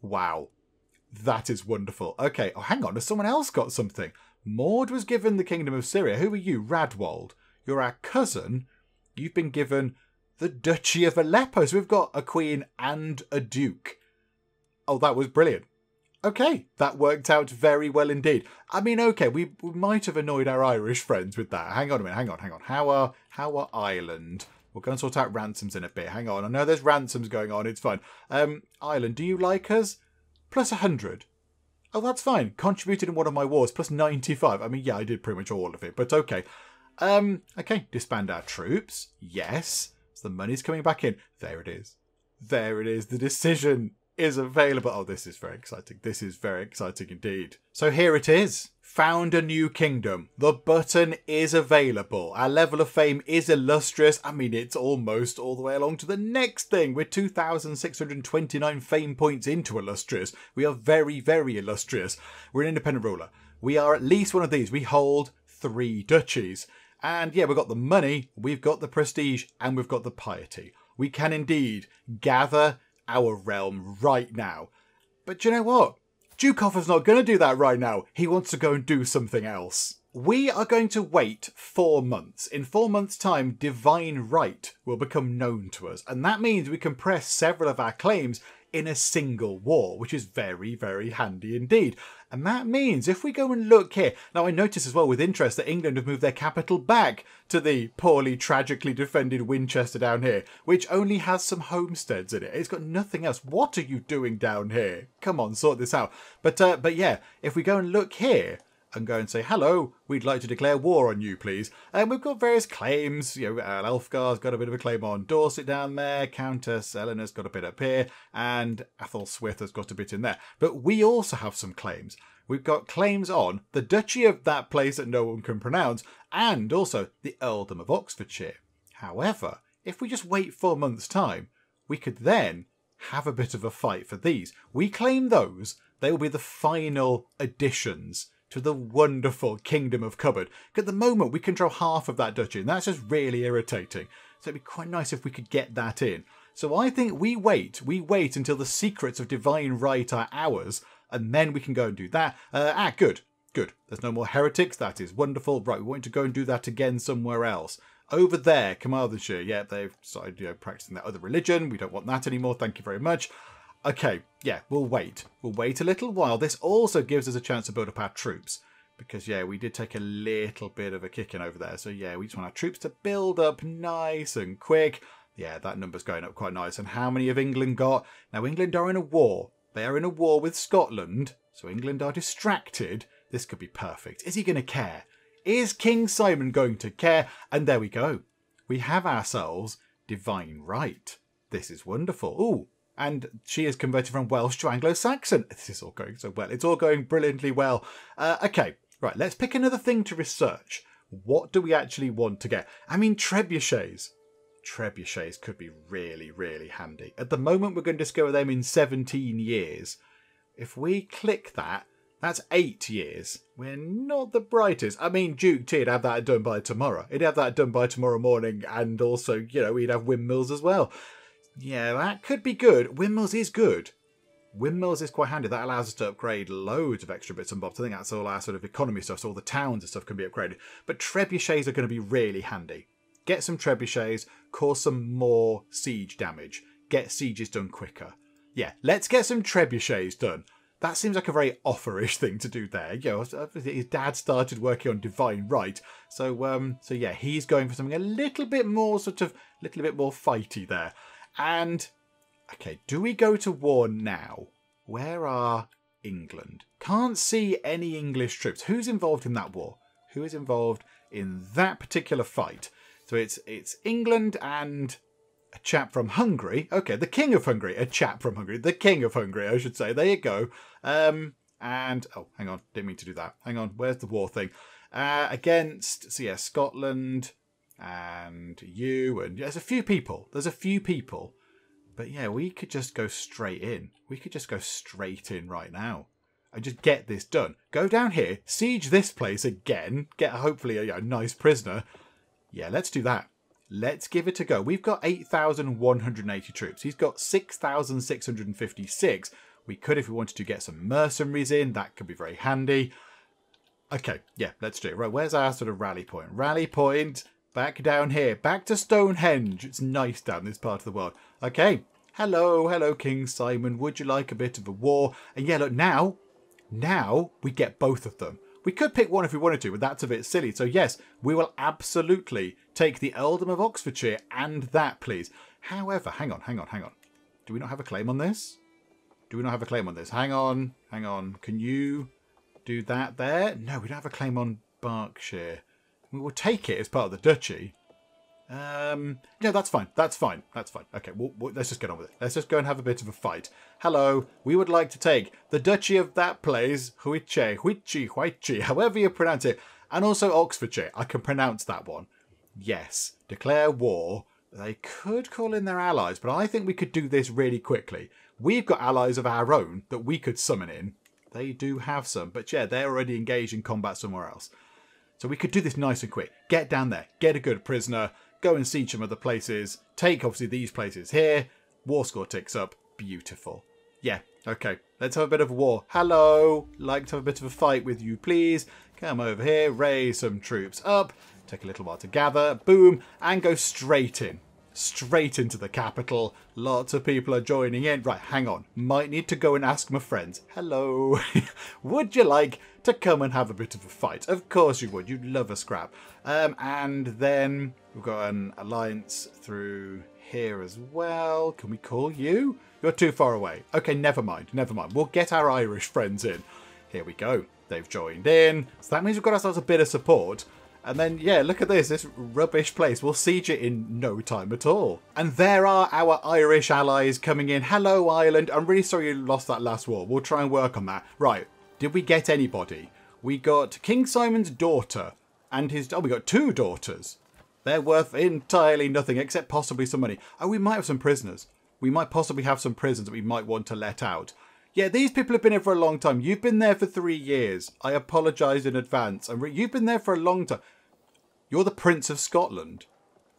Wow. That is wonderful. Okay, oh, hang on, has someone else got something? Maud was given the Kingdom of Syria. Who are you? Radwald. You're our cousin. You've been given the Duchy of Aleppo. So we've got a queen and a duke. Oh, that was brilliant. Okay, that worked out very well indeed. I mean, okay, we, we might have annoyed our Irish friends with that. Hang on a minute, hang on, hang on. How are how are Ireland? We'll go and sort out ransoms in a bit. Hang on. I know there's ransoms going on. It's fine. Um, Ireland, do you like us? Plus 100. Oh, that's fine. Contributed in one of my wars. Plus 95. I mean, yeah, I did pretty much all of it, but okay. Um, okay, disband our troops. Yes the money's coming back in. There it is. There it is. The decision is available. Oh, this is very exciting. This is very exciting indeed. So here it is. Found a new kingdom. The button is available. Our level of fame is illustrious. I mean, it's almost all the way along to the next thing. We're 2,629 fame points into illustrious. We are very, very illustrious. We're an independent ruler. We are at least one of these. We hold three duchies. And yeah, we've got the money, we've got the prestige, and we've got the piety. We can indeed gather our realm right now. But you know what? Duke Offa's not going to do that right now. He wants to go and do something else. We are going to wait four months. In four months' time, divine right will become known to us. And that means we can press several of our claims in a single war, which is very, very handy indeed. And that means if we go and look here, now I notice as well with interest that England have moved their capital back to the poorly, tragically defended Winchester down here, which only has some homesteads in it. It's got nothing else. What are you doing down here? Come on, sort this out. But uh, but yeah, if we go and look here, and go and say, hello, we'd like to declare war on you, please. And we've got various claims. You know, Elfgar's got a bit of a claim on Dorset down there, Countess Eleanor's got a bit up here, and Athelstwith has got a bit in there. But we also have some claims. We've got claims on the Duchy of that place that no one can pronounce, and also the Earldom of Oxfordshire. However, if we just wait four months' time, we could then have a bit of a fight for these. We claim those, they will be the final additions to the wonderful kingdom of Cupboard. At the moment, we control half of that duchy, and that's just really irritating. So it'd be quite nice if we could get that in. So I think we wait, we wait until the secrets of divine right are ours, and then we can go and do that. Uh, ah, good, good. There's no more heretics. That is wonderful. Right, we want to go and do that again somewhere else. Over there, Carmarthenshire, yeah, they've started you know, practicing that other religion. We don't want that anymore. Thank you very much. Okay, yeah, we'll wait. We'll wait a little while. This also gives us a chance to build up our troops. Because, yeah, we did take a little bit of a kicking over there. So, yeah, we just want our troops to build up nice and quick. Yeah, that number's going up quite nice. And how many have England got? Now, England are in a war. They are in a war with Scotland. So, England are distracted. This could be perfect. Is he going to care? Is King Simon going to care? And there we go. We have ourselves divine right. This is wonderful. Ooh, and she is converted from Welsh to Anglo-Saxon. This is all going so well. It's all going brilliantly well. Uh, okay, right, let's pick another thing to research. What do we actually want to get? I mean, trebuchets. Trebuchets could be really, really handy. At the moment, we're going to discover them in 17 years. If we click that, that's eight years. We're not the brightest. I mean, Duke T would have that done by tomorrow. He'd have that done by tomorrow morning, and also, you know, he'd have windmills as well. Yeah, that could be good. Windmills is good. Windmills is quite handy. That allows us to upgrade loads of extra bits and bobs. I think that's all our sort of economy stuff, so all the towns and stuff can be upgraded. But trebuchets are going to be really handy. Get some trebuchets, cause some more siege damage. Get sieges done quicker. Yeah, let's get some trebuchets done. That seems like a very offerish thing to do there. You know, his dad started working on Divine Right, so um, so yeah, he's going for something a little bit more sort of, little bit more fighty there. And, okay, do we go to war now? Where are England? Can't see any English troops. Who's involved in that war? Who is involved in that particular fight? So it's it's England and a chap from Hungary. Okay, the king of Hungary, a chap from Hungary, the king of Hungary, I should say. There you go. Um, and oh, hang on, didn't mean to do that. Hang on, where's the war thing? Uh, against so yeah, Scotland, and you and there's a few people. There's a few people. But yeah, we could just go straight in. We could just go straight in right now and just get this done. Go down here, siege this place again, get hopefully a, nice prisoner. Yeah, let's do that. Let's give it a go. We've got 8,180 troops. He's got 6,656. We could, if we wanted to, get some mercenaries in. That could be very handy. Okay, yeah, let's do it. Right, where's our sort of rally point? Rally point Back down here. Back to Stonehenge. It's nice down this part of the world. Okay. Hello, hello, King Simon. Would you like a bit of a war? And yeah, look, now, now we get both of them. We could pick one if we wanted to, but that's a bit silly. So yes, we will absolutely take the Earldom of Oxfordshire and that, please. However, hang on, hang on, hang on. Do we not have a claim on this? Do we not have a claim on this? Hang on, hang on. Can you do that there? No, we don't have a claim on Berkshire. We will take it as part of the duchy. Um, yeah, that's fine. That's fine. That's fine. Okay, we'll, let's just get on with it. Let's just go and have a bit of a fight. Hello, we would like to take the duchy of that place, Huiche, Huichi, Huichi, however you pronounce it, and also Oxfordshire. I can pronounce that one. Yes, declare war. They could call in their allies, but I think we could do this really quickly. We've got allies of our own that we could summon in. They do have some, but yeah, they're already engaged in combat somewhere else. So we could do this nice and quick. Get down there, get a good prisoner, go and siege some other places, take obviously these places here, war score ticks up, beautiful. Yeah, okay, let's have a bit of war. Hello, like to have a bit of a fight with you, please. Come over here, raise some troops up, take a little while to gather, boom, and go straight in. Straight into the capital. Lots of people are joining in. Right, hang on. Might need to go and ask my friends. Hello. would you like to come and have a bit of a fight? Of course you would. You'd love a scrap. Um, and then we've got an alliance through here as well. Can we call you? You're too far away. Okay, never mind. Never mind. We'll get our Irish friends in. Here we go. They've joined in. So that means we've got ourselves a bit of support. And then, yeah, look at this, this rubbish place. We'll siege it in no time at all. And there are our Irish allies coming in. Hello, Ireland. I'm really sorry you lost that last war. We'll try and work on that. Right, did we get anybody? We got King Simon's daughter and his... Oh, we got two daughters. They're worth entirely nothing except possibly some money. Oh, we might have some prisoners. We might possibly have some prisons that we might want to let out. Yeah, these people have been here for a long time. You've been there for three years. I apologise in advance. And you've been there for a long time. You're the Prince of Scotland.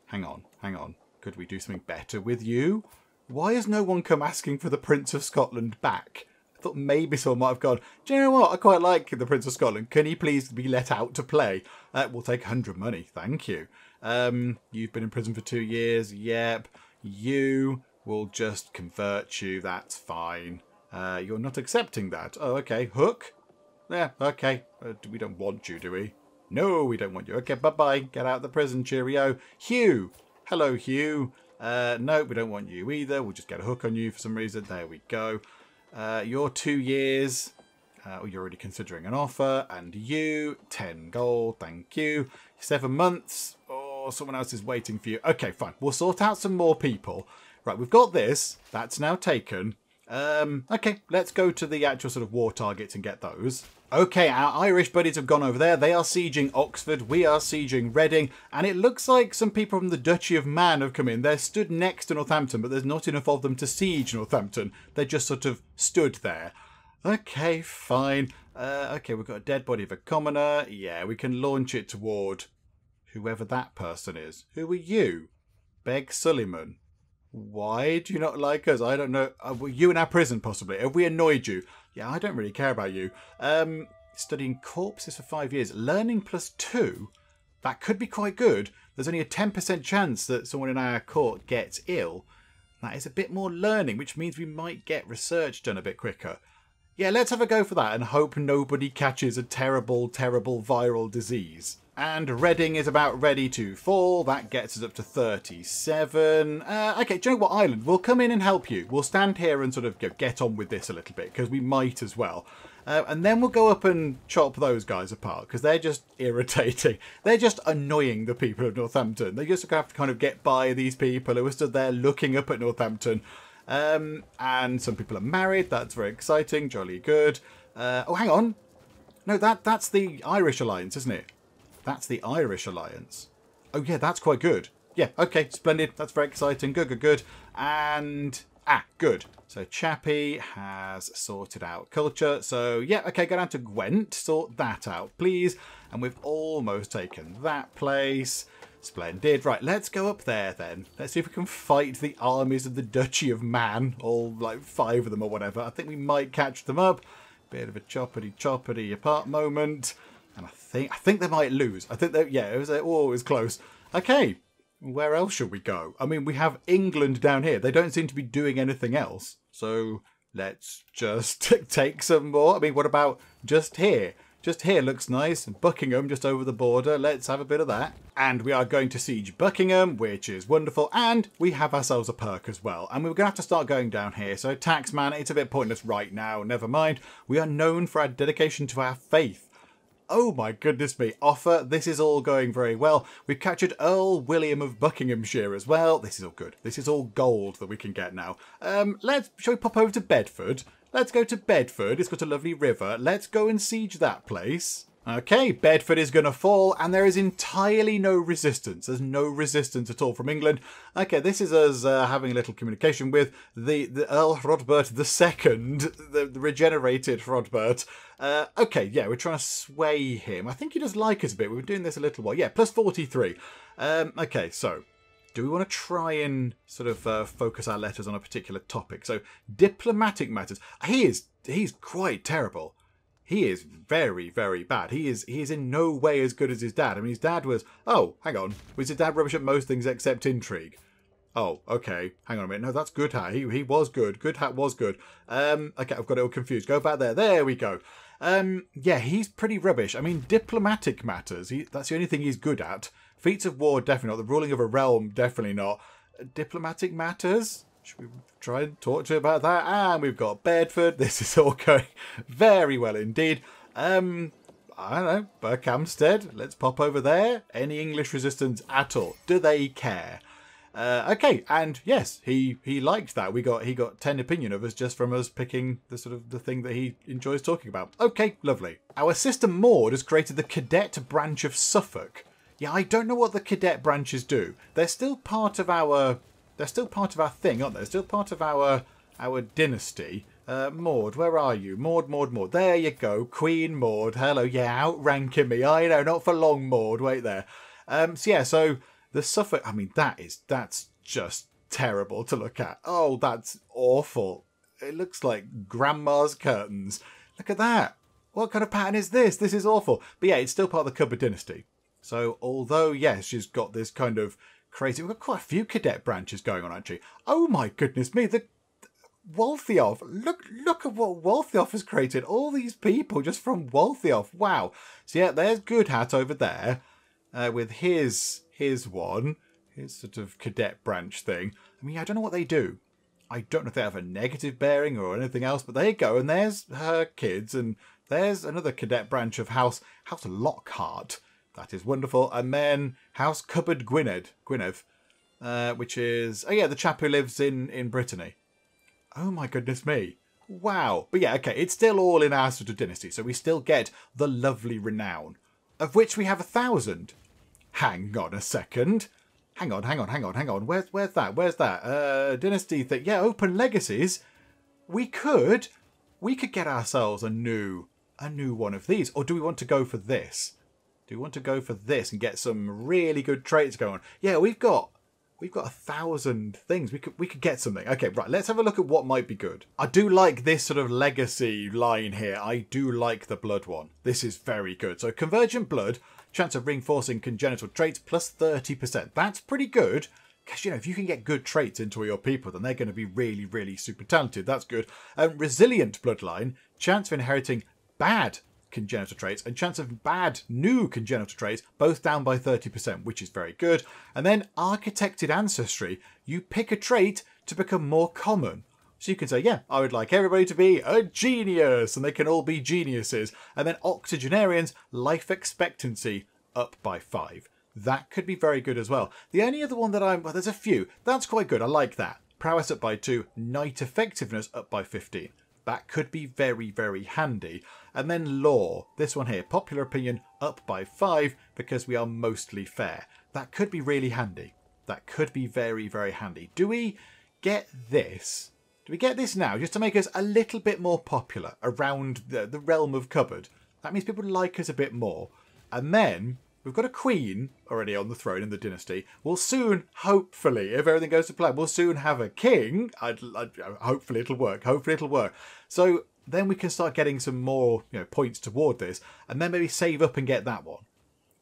Hang on, hang on. Could we do something better with you? Why has no one come asking for the Prince of Scotland back? Thought maybe someone might have gone, do you know what? I quite like the Prince of Scotland. Can he please be let out to play? Uh, we'll take 100 money. Thank you. Um, you've been in prison for two years. Yep. You will just convert you. That's fine. Uh, you're not accepting that. Oh, okay. Hook? Yeah, okay. Uh, we don't want you, do we? No, we don't want you. Okay, bye-bye. Get out of the prison. Cheerio. Hugh. Hello, Hugh. Uh, no, we don't want you either. We'll just get a hook on you for some reason. There we go. Uh, you're two years. Uh, you're already considering an offer. And you, 10 gold. Thank you. Seven months. Or oh, someone else is waiting for you. Okay, fine. We'll sort out some more people. Right, we've got this. That's now taken. Um, okay, let's go to the actual sort of war targets and get those. Okay, our Irish buddies have gone over there. They are sieging Oxford. We are sieging Reading. And it looks like some people from the Duchy of Man have come in. They're stood next to Northampton, but there's not enough of them to siege Northampton. They're just sort of stood there. Okay, fine. Uh, okay, we've got a dead body of a commoner. Yeah, we can launch it toward whoever that person is. Who are you? Beg Suleiman. Why do you not like us? I don't know. Uh, you in our prison, possibly. Have we annoyed you? Yeah, I don't really care about you. Um, studying corpses for five years. Learning plus two? That could be quite good. There's only a 10% chance that someone in our court gets ill. That is a bit more learning, which means we might get research done a bit quicker. Yeah, let's have a go for that and hope nobody catches a terrible, terrible viral disease. And Reading is about ready to fall. That gets us up to 37. Uh, okay, do you know what, Ireland? We'll come in and help you. We'll stand here and sort of get on with this a little bit, because we might as well. Uh, and then we'll go up and chop those guys apart, because they're just irritating. They're just annoying the people of Northampton. They just have to kind of get by these people who are stood there looking up at Northampton. Um, and some people are married. That's very exciting. Jolly good. Uh, oh, hang on. No, that that's the Irish alliance, isn't it? That's the Irish alliance. Oh, yeah, that's quite good. Yeah, okay, splendid. That's very exciting. Good, good, good. And, ah, good. So Chappie has sorted out culture. So, yeah, okay, go down to Gwent. Sort that out, please. And we've almost taken that place. Splendid. Right, let's go up there then. Let's see if we can fight the armies of the Duchy of Man. All, like, five of them or whatever. I think we might catch them up. Bit of a choppity-choppity apart moment. And I think I think they might lose. I think that yeah, it was oh, it was close. Okay, where else should we go? I mean, we have England down here. They don't seem to be doing anything else. So let's just take some more. I mean, what about just here? Just here looks nice. Buckingham just over the border. Let's have a bit of that. And we are going to siege Buckingham, which is wonderful. And we have ourselves a perk as well. And we're going to have to start going down here. So Taxman, it's a bit pointless right now. Never mind. We are known for our dedication to our faith. Oh my goodness me, Offa, this is all going very well. We've captured Earl William of Buckinghamshire as well. This is all good. This is all gold that we can get now. Um, let's, shall we pop over to Bedford? Let's go to Bedford. It's got a lovely river. Let's go and siege that place. Okay, Bedford is going to fall, and there is entirely no resistance. There's no resistance at all from England. Okay, this is us uh, having a little communication with the, the Earl Hrodbert II, the, the regenerated Hrodbert. Uh, okay, yeah, we're trying to sway him. I think he does like us a bit. We've been doing this a little while. Yeah, plus 43. Um, okay, so do we want to try and sort of uh, focus our letters on a particular topic? So diplomatic matters. He is he's quite terrible. He is very very bad. He is he is in no way as good as his dad. I mean, his dad was oh hang on was his dad rubbish at most things except intrigue. Oh, okay. Hang on a minute. No, that's Good Hat. He he was good. Good Hat was good. Um, okay, I've got it all confused. Go back there. There we go. Um, yeah, he's pretty rubbish. I mean, diplomatic matters. He, that's the only thing he's good at. Feats of war, definitely not. The ruling of a realm, definitely not. Diplomatic matters? Should we try and talk to you about that? And we've got Bedford. This is all going very well indeed. Um, I don't know, Berkhamsted. Let's pop over there. Any English resistance at all? Do they care? Uh, okay, and yes, he he liked that. We got he got ten opinion of us just from us picking the sort of the thing that he enjoys talking about. Okay, lovely. Our sister Maud has created the cadet branch of Suffolk. Yeah, I don't know what the cadet branches do. They're still part of our they're still part of our thing, aren't they? They're still part of our our dynasty. Uh, Maud, where are you? Maud, Maud, Maud. There you go. Queen Maud. Hello. Yeah, outranking me. I know, not for long, Maud. Wait there. Um, so yeah, so the Suffolk, I mean, that is, that's just terrible to look at. Oh, that's awful. It looks like grandma's curtains. Look at that. What kind of pattern is this? This is awful. But yeah, it's still part of the Cupboard dynasty. So although yes, she's got this kind of crazy, we've got quite a few cadet branches going on actually. Oh my goodness me, the Waltheof. Look, look at what Waltheof has created. All these people just from Waltheof. Wow. So yeah, there's Good Hat over there uh, with his his one, his sort of cadet branch thing. I mean, I don't know what they do. I don't know if they have a negative bearing or anything else, but there you go. And there's her kids, and there's another cadet branch of House House Lockhart. That is wonderful. And then House Cupboard Gwynedd, Gwynedd, uh, which is, oh yeah, the chap who lives in, in Brittany. Oh my goodness me. Wow. But yeah, okay, it's still all in our sort of dynasty, so we still get the lovely renown, of which we have a thousand. Hang on a second. Hang on, hang on, hang on, hang on. Where's where's that? Where's that? Uh dynasty thing. Yeah, open legacies. We could we could get ourselves a new a new one of these. Or do we want to go for this? Do we want to go for this and get some really good traits going? Yeah, we've got we've got a thousand things. We could we could get something. Okay, right. Let's have a look at what might be good. I do like this sort of legacy line here. I do like the blood one. This is very good. So convergent blood, chance of reinforcing congenital traits plus 30%. That's pretty good. Because, you know, if you can get good traits into your people, then they're going to be really, really super talented. That's good. Um, resilient bloodline, chance of inheriting bad congenital traits and chance of bad new congenital traits, both down by 30%, which is very good. And then architected ancestry, you pick a trait to become more common. So you can say, yeah, I would like everybody to be a genius, and they can all be geniuses. And then octogenarians, life expectancy up by five. That could be very good as well. The only other one that I'm, well, there's a few. That's quite good. I like that. Prowess up by two, knight effectiveness up by 15. That could be very, very handy. And then law, this one here, popular opinion up by five because we are mostly fair. That could be really handy. That could be very, very handy. Do we get this? Do we get this now just to make us a little bit more popular around the, the realm of cupboard? That means people like us a bit more. And then We've got a queen already on the throne in the dynasty. We'll soon, hopefully, if everything goes to plan, we'll soon have a king. I'd, I'd, hopefully it'll work. Hopefully it'll work. So then we can start getting some more you know, points toward this, and then maybe save up and get that one.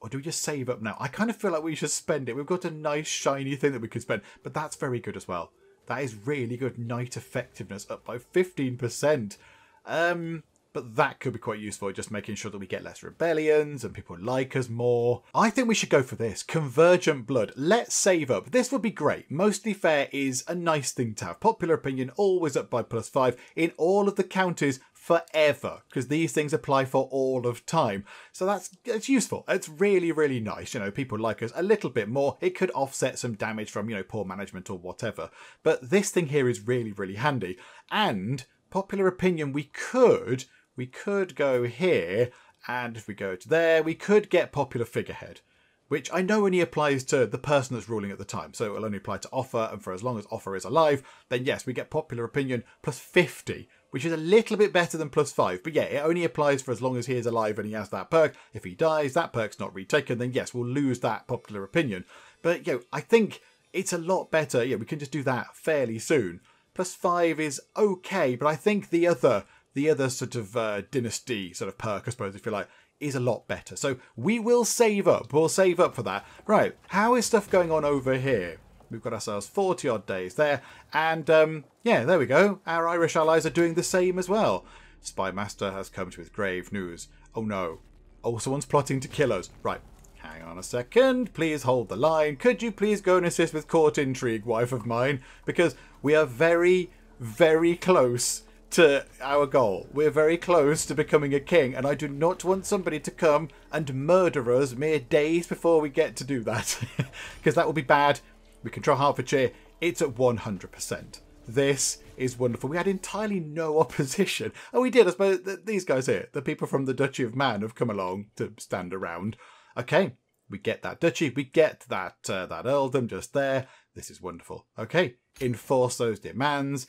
Or do we just save up now? I kind of feel like we should spend it. We've got a nice shiny thing that we could spend, but that's very good as well. That is really good. Knight effectiveness up by 15%. Um, but that could be quite useful, just making sure that we get less rebellions and people like us more. I think we should go for this. Convergent Blood. Let's save up. This would be great. Mostly Fair is a nice thing to have. Popular opinion always up by plus five in all of the counties forever because these things apply for all of time. So that's it's useful. It's really really nice. You know, people like us a little bit more. It could offset some damage from, you know, poor management or whatever. But this thing here is really really handy. And popular opinion we could we could go here, and if we go to there, we could get popular figurehead, which I know only applies to the person that's ruling at the time. So it will only apply to Offa, and for as long as Offa is alive, then yes, we get popular opinion plus 50, which is a little bit better than plus 5. But yeah, it only applies for as long as he is alive and he has that perk. If he dies, that perk's not retaken, then yes, we'll lose that popular opinion. But, you know, I think it's a lot better. Yeah, we can just do that fairly soon. Plus five is okay, but I think the other, the other sort of uh, dynasty sort of perk, I suppose, if you like, is a lot better. So we will save up. We'll save up for that. Right, how is stuff going on over here? We've got ourselves 40 odd days there. And um, yeah, there we go. Our Irish allies are doing the same as well. Spymaster has come to with grave news. Oh no. Oh, someone's plotting to kill us. Right, hang on a second. Please hold the line. Could you please go and assist with court intrigue, wife of mine? Because we are very, very close to our goal. We're very close to becoming a king, and I do not want somebody to come and murder us mere days before we get to do that. Because that will be bad. We control Hertfordshire. It's at 100%. This is wonderful. We had entirely no opposition. Oh, we did. I suppose these guys here, the people from the Duchy of Man, have come along to stand around. Okay, we get that duchy. We get that uh, that earldom just there. This is wonderful. Okay, enforce those demands.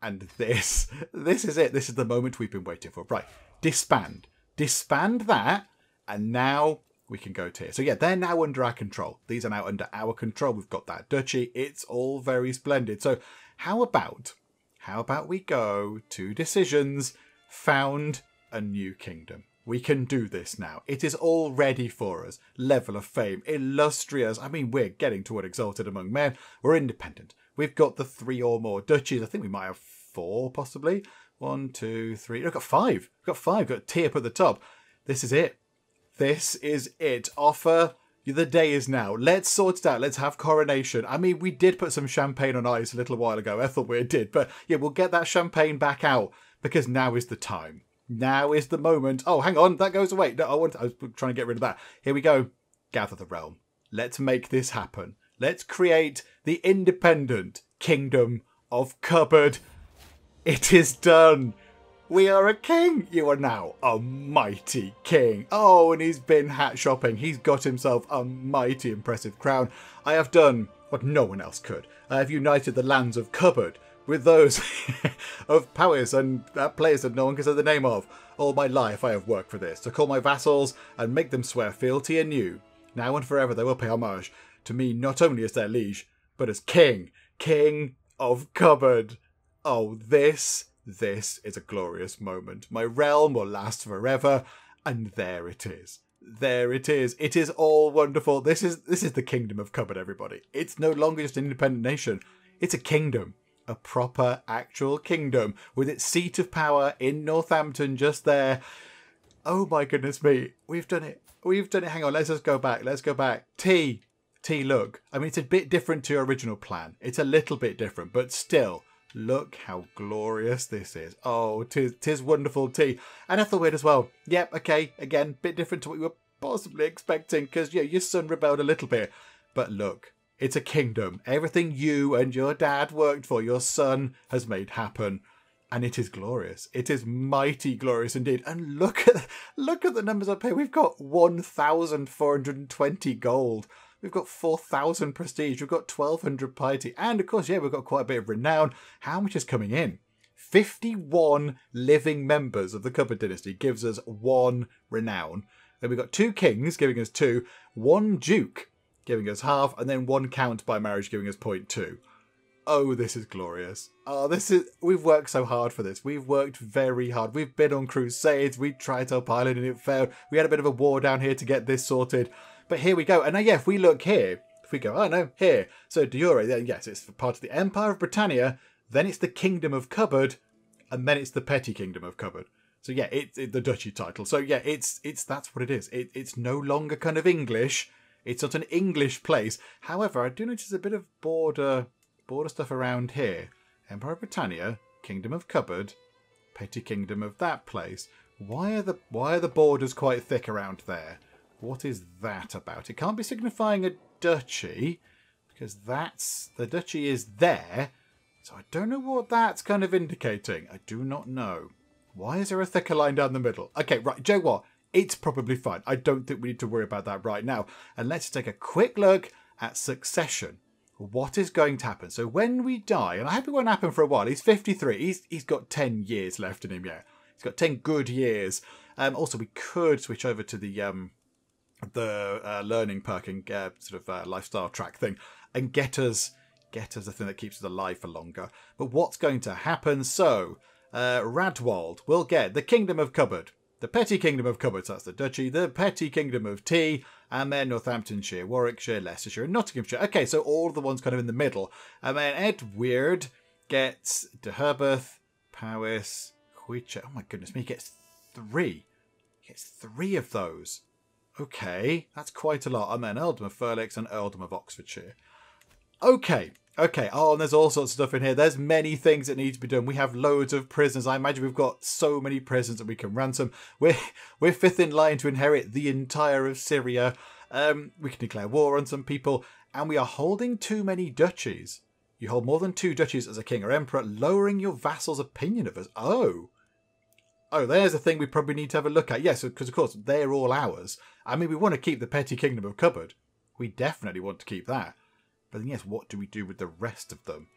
And this, this is it. This is the moment we've been waiting for. Right, disband. Disband that, and now we can go to here. So yeah, they're now under our control. These are now under our control. We've got that duchy. It's all very splendid. So how about, how about we go to decisions, found a new kingdom. We can do this now. It is all ready for us. Level of fame, illustrious. I mean, we're getting toward exalted among men. We're independent. We've got the three or more duchies. I think we might have four, possibly. One, two, three. We've got five. We've got five. We've got a tier up at the top. This is it. This is it. Offa. The day is now. Let's sort it out. Let's have coronation. I mean, we did put some champagne on ice a little while ago. Ethelweard did. But yeah, we'll get that champagne back out because now is the time. Now is the moment. Oh, hang on. That goes away. No, I, want, I was trying to get rid of that. Here we go. Gather the realm. Let's make this happen. Let's create the independent kingdom of Cupboard. It is done. We are a king. You are now a mighty king. Oh, and he's been hat shopping. He's got himself a mighty impressive crown. I have done what no one else could. I have united the lands of Cupboard with those of Powys and that place that no one can say the name of. All my life I have worked for this, to call my vassals and make them swear fealty anew. Now and forever they will pay homage to me not only as their liege, but as king, king of cupboard. Oh, this, this is a glorious moment. My realm will last forever, and there it is. There it is. It is all wonderful. This is this is the kingdom of cupboard, everybody. It's no longer just an independent nation. It's a kingdom. A proper actual kingdom with its seat of power in Northampton just there. Oh my goodness me. We've done it. We've done it. Hang on, let's just go back. Let's go back. T Look. I mean, it's a bit different to your original plan. It's a little bit different, but still, look how glorious this is. Oh, tis, tis wonderful, tea. And Ethelweard as well. Yep, okay, again, bit different to what you were possibly expecting, because, yeah, your son rebelled a little bit. But look, it's a kingdom. Everything you and your dad worked for, your son has made happen. And it is glorious. It is mighty glorious indeed. And look at look at the numbers up here. We've got one thousand four hundred and twenty gold. We've got 4,000 prestige. We've got 1,200 piety. And of course, yeah, we've got quite a bit of renown. How much is coming in? 51 living members of the Cupboard dynasty gives us one renown. Then we've got two kings giving us two, one duke giving us half, and then one count by marriage giving us 0.2. Oh, this is glorious. Oh, this is. We've worked so hard for this. We've worked very hard. We've been on crusades. We tried to pilot and it failed. We had a bit of a war down here to get this sorted. But here we go. And now, yeah, if we look here, if we go, oh no, here. So Diore, then yes, it's part of the Empire of Britannia, then it's the Kingdom of Cupboard, and then it's the Petty Kingdom of Cupboard. So yeah, it's it, the duchy title. So yeah, it's it's that's what it is. It, it's no longer kind of English. It's not an English place. However, I do notice a bit of border border stuff around here. Empire of Britannia, Kingdom of Cupboard, Petty Kingdom of that place. Why are the why are the borders quite thick around there? What is that about? It can't be signifying a duchy, because that's the duchy is there. So I don't know what that's kind of indicating. I do not know. Why is there a thicker line down the middle? Okay, right, Joe what? It's probably fine. I don't think we need to worry about that right now. And let's take a quick look at succession. What is going to happen? So when we die, and I hope it won't happen for a while. He's 53. He's he's got 10 years left in him, yeah. He's got 10 good years. Um, also, we could switch over to the um, the uh, learning perking uh, sort of uh, lifestyle track thing. and get us get us the thing that keeps us alive for longer. But what's going to happen? So, uh, Radwald will get the Kingdom of Cupboard, the Petty Kingdom of Cupboard, so that's the Duchy, the Petty Kingdom of Tea, and then Northamptonshire, Warwickshire, Leicestershire, and Nottinghamshire. Okay, so all the ones kind of in the middle. And then Ed Weird gets Deheubarth, Powys, Which Oh my goodness me, he gets three. He gets three of those. Okay, that's quite a lot. And then Earldom of Ferlix and Earldom of Oxfordshire. Okay, okay. Oh, and there's all sorts of stuff in here. There's many things that need to be done. We have loads of prisoners. I imagine we've got so many prisoners that we can ransom. We're we're fifth in line to inherit the entire of Syria. Um, we can declare war on some people, and we are holding too many duchies. You hold more than two duchies as a king or emperor, lowering your vassal's opinion of us. Oh. Oh, there's a thing we probably need to have a look at. Yes, because of course they're all ours. I mean, we want to keep the petty kingdom of Cupboard. We definitely want to keep that. But then, yes, what do we do with the rest of them?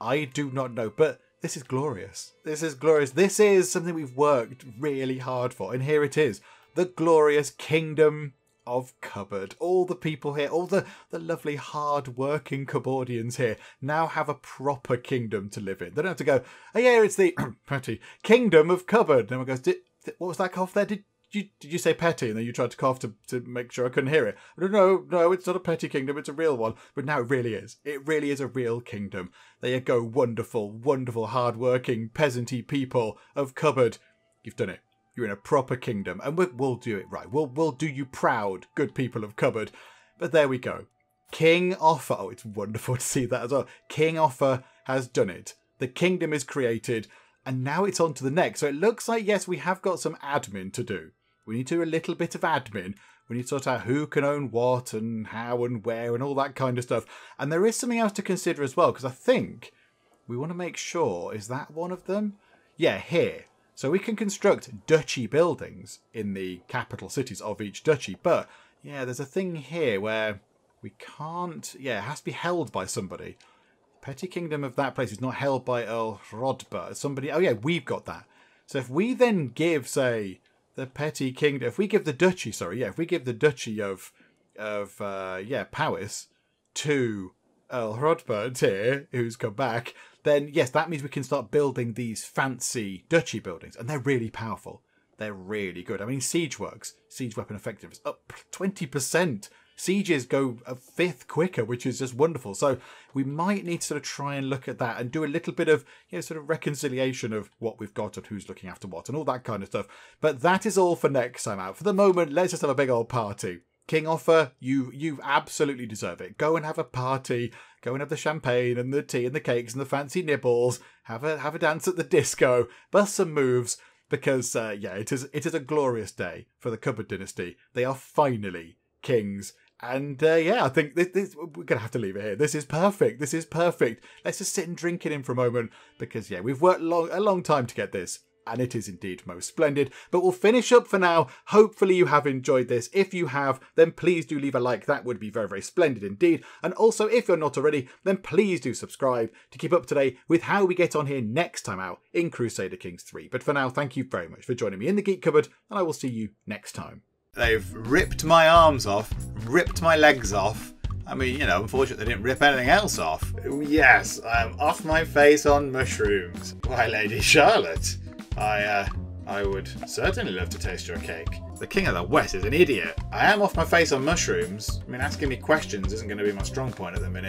I do not know, but this is glorious. This is glorious. This is something we've worked really hard for, and here it is the glorious kingdom of Cupboard. All the people here, all the, the lovely hard-working Cupboardians here now have a proper kingdom to live in. They don't have to go, oh yeah, it's the petty kingdom of Cupboard. And everyone goes, did, what was that cough there? Did you, did you say petty and then you tried to cough to, to make sure I couldn't hear it? No, no, it's not a petty kingdom, it's a real one. But now it really is. It really is a real kingdom. There you go, wonderful, wonderful, hard-working, peasanty people of Cupboard. You've done it. You're in a proper kingdom, and we'll, do it right. We'll, we'll do you proud, good people of Cupboard. But there we go. King Offa. Oh, it's wonderful to see that as well. King Offa has done it. The kingdom is created, and now it's on to the next. So it looks like, yes, we have got some admin to do. We need to do a little bit of admin. We need to sort out who can own what and how and where and all that kind of stuff. And there is something else to consider as well, because I think we want to make sure, is that one of them? Yeah, here. So we can construct duchy buildings in the capital cities of each duchy. But yeah, there's a thing here where we can't, yeah, it has to be held by somebody. Petty kingdom of that place is not held by Earl Hrodbert. Somebody, oh yeah, we've got that. So if we then give, say, the petty kingdom. If we give the duchy, sorry, yeah, if we give the duchy of of uh, yeah Powys to Earl Hrodbert here, who's come back, then yes, that means we can start building these fancy duchy buildings, and they're really powerful. They're really good. I mean, siege works, siege weapon effectiveness up twenty percent sieges go a fifth quicker, which is just wonderful. So we might need to sort of try and look at that and do a little bit of you know, sort of reconciliation of what we've got and who's looking after what and all that kind of stuff. But that is all for next time out. For the moment, let's just have a big old party. King Offa, you you absolutely deserve it. Go and have a party. Go and have the champagne and the tea and the cakes and the fancy nibbles. Have a have a dance at the disco. Bust some moves because uh, yeah, it is it is a glorious day for the Cupboard dynasty. They are finally kings and uh, yeah, I think this, this, we're going to have to leave it here. This is perfect. This is perfect. Let's just sit and drink it in for a moment because, yeah, we've worked long, a long time to get this. And it is indeed most splendid. But we'll finish up for now. Hopefully, you have enjoyed this. If you have, then please do leave a like. That would be very, very splendid indeed. And also, if you're not already, then please do subscribe to keep up to date with how we get on here next time out in Crusader Kings 3. But for now, thank you very much for joining me in the Geek Cupboard, and I will see you next time. They've ripped my arms off, ripped my legs off. I mean, you know, unfortunately they didn't rip anything else off. Yes, I'm off my face on mushrooms. Why, Lady Charlotte, I, uh, I would certainly love to taste your cake. The King of the West is an idiot. I am off my face on mushrooms. I mean, asking me questions isn't going to be my strong point at the minute.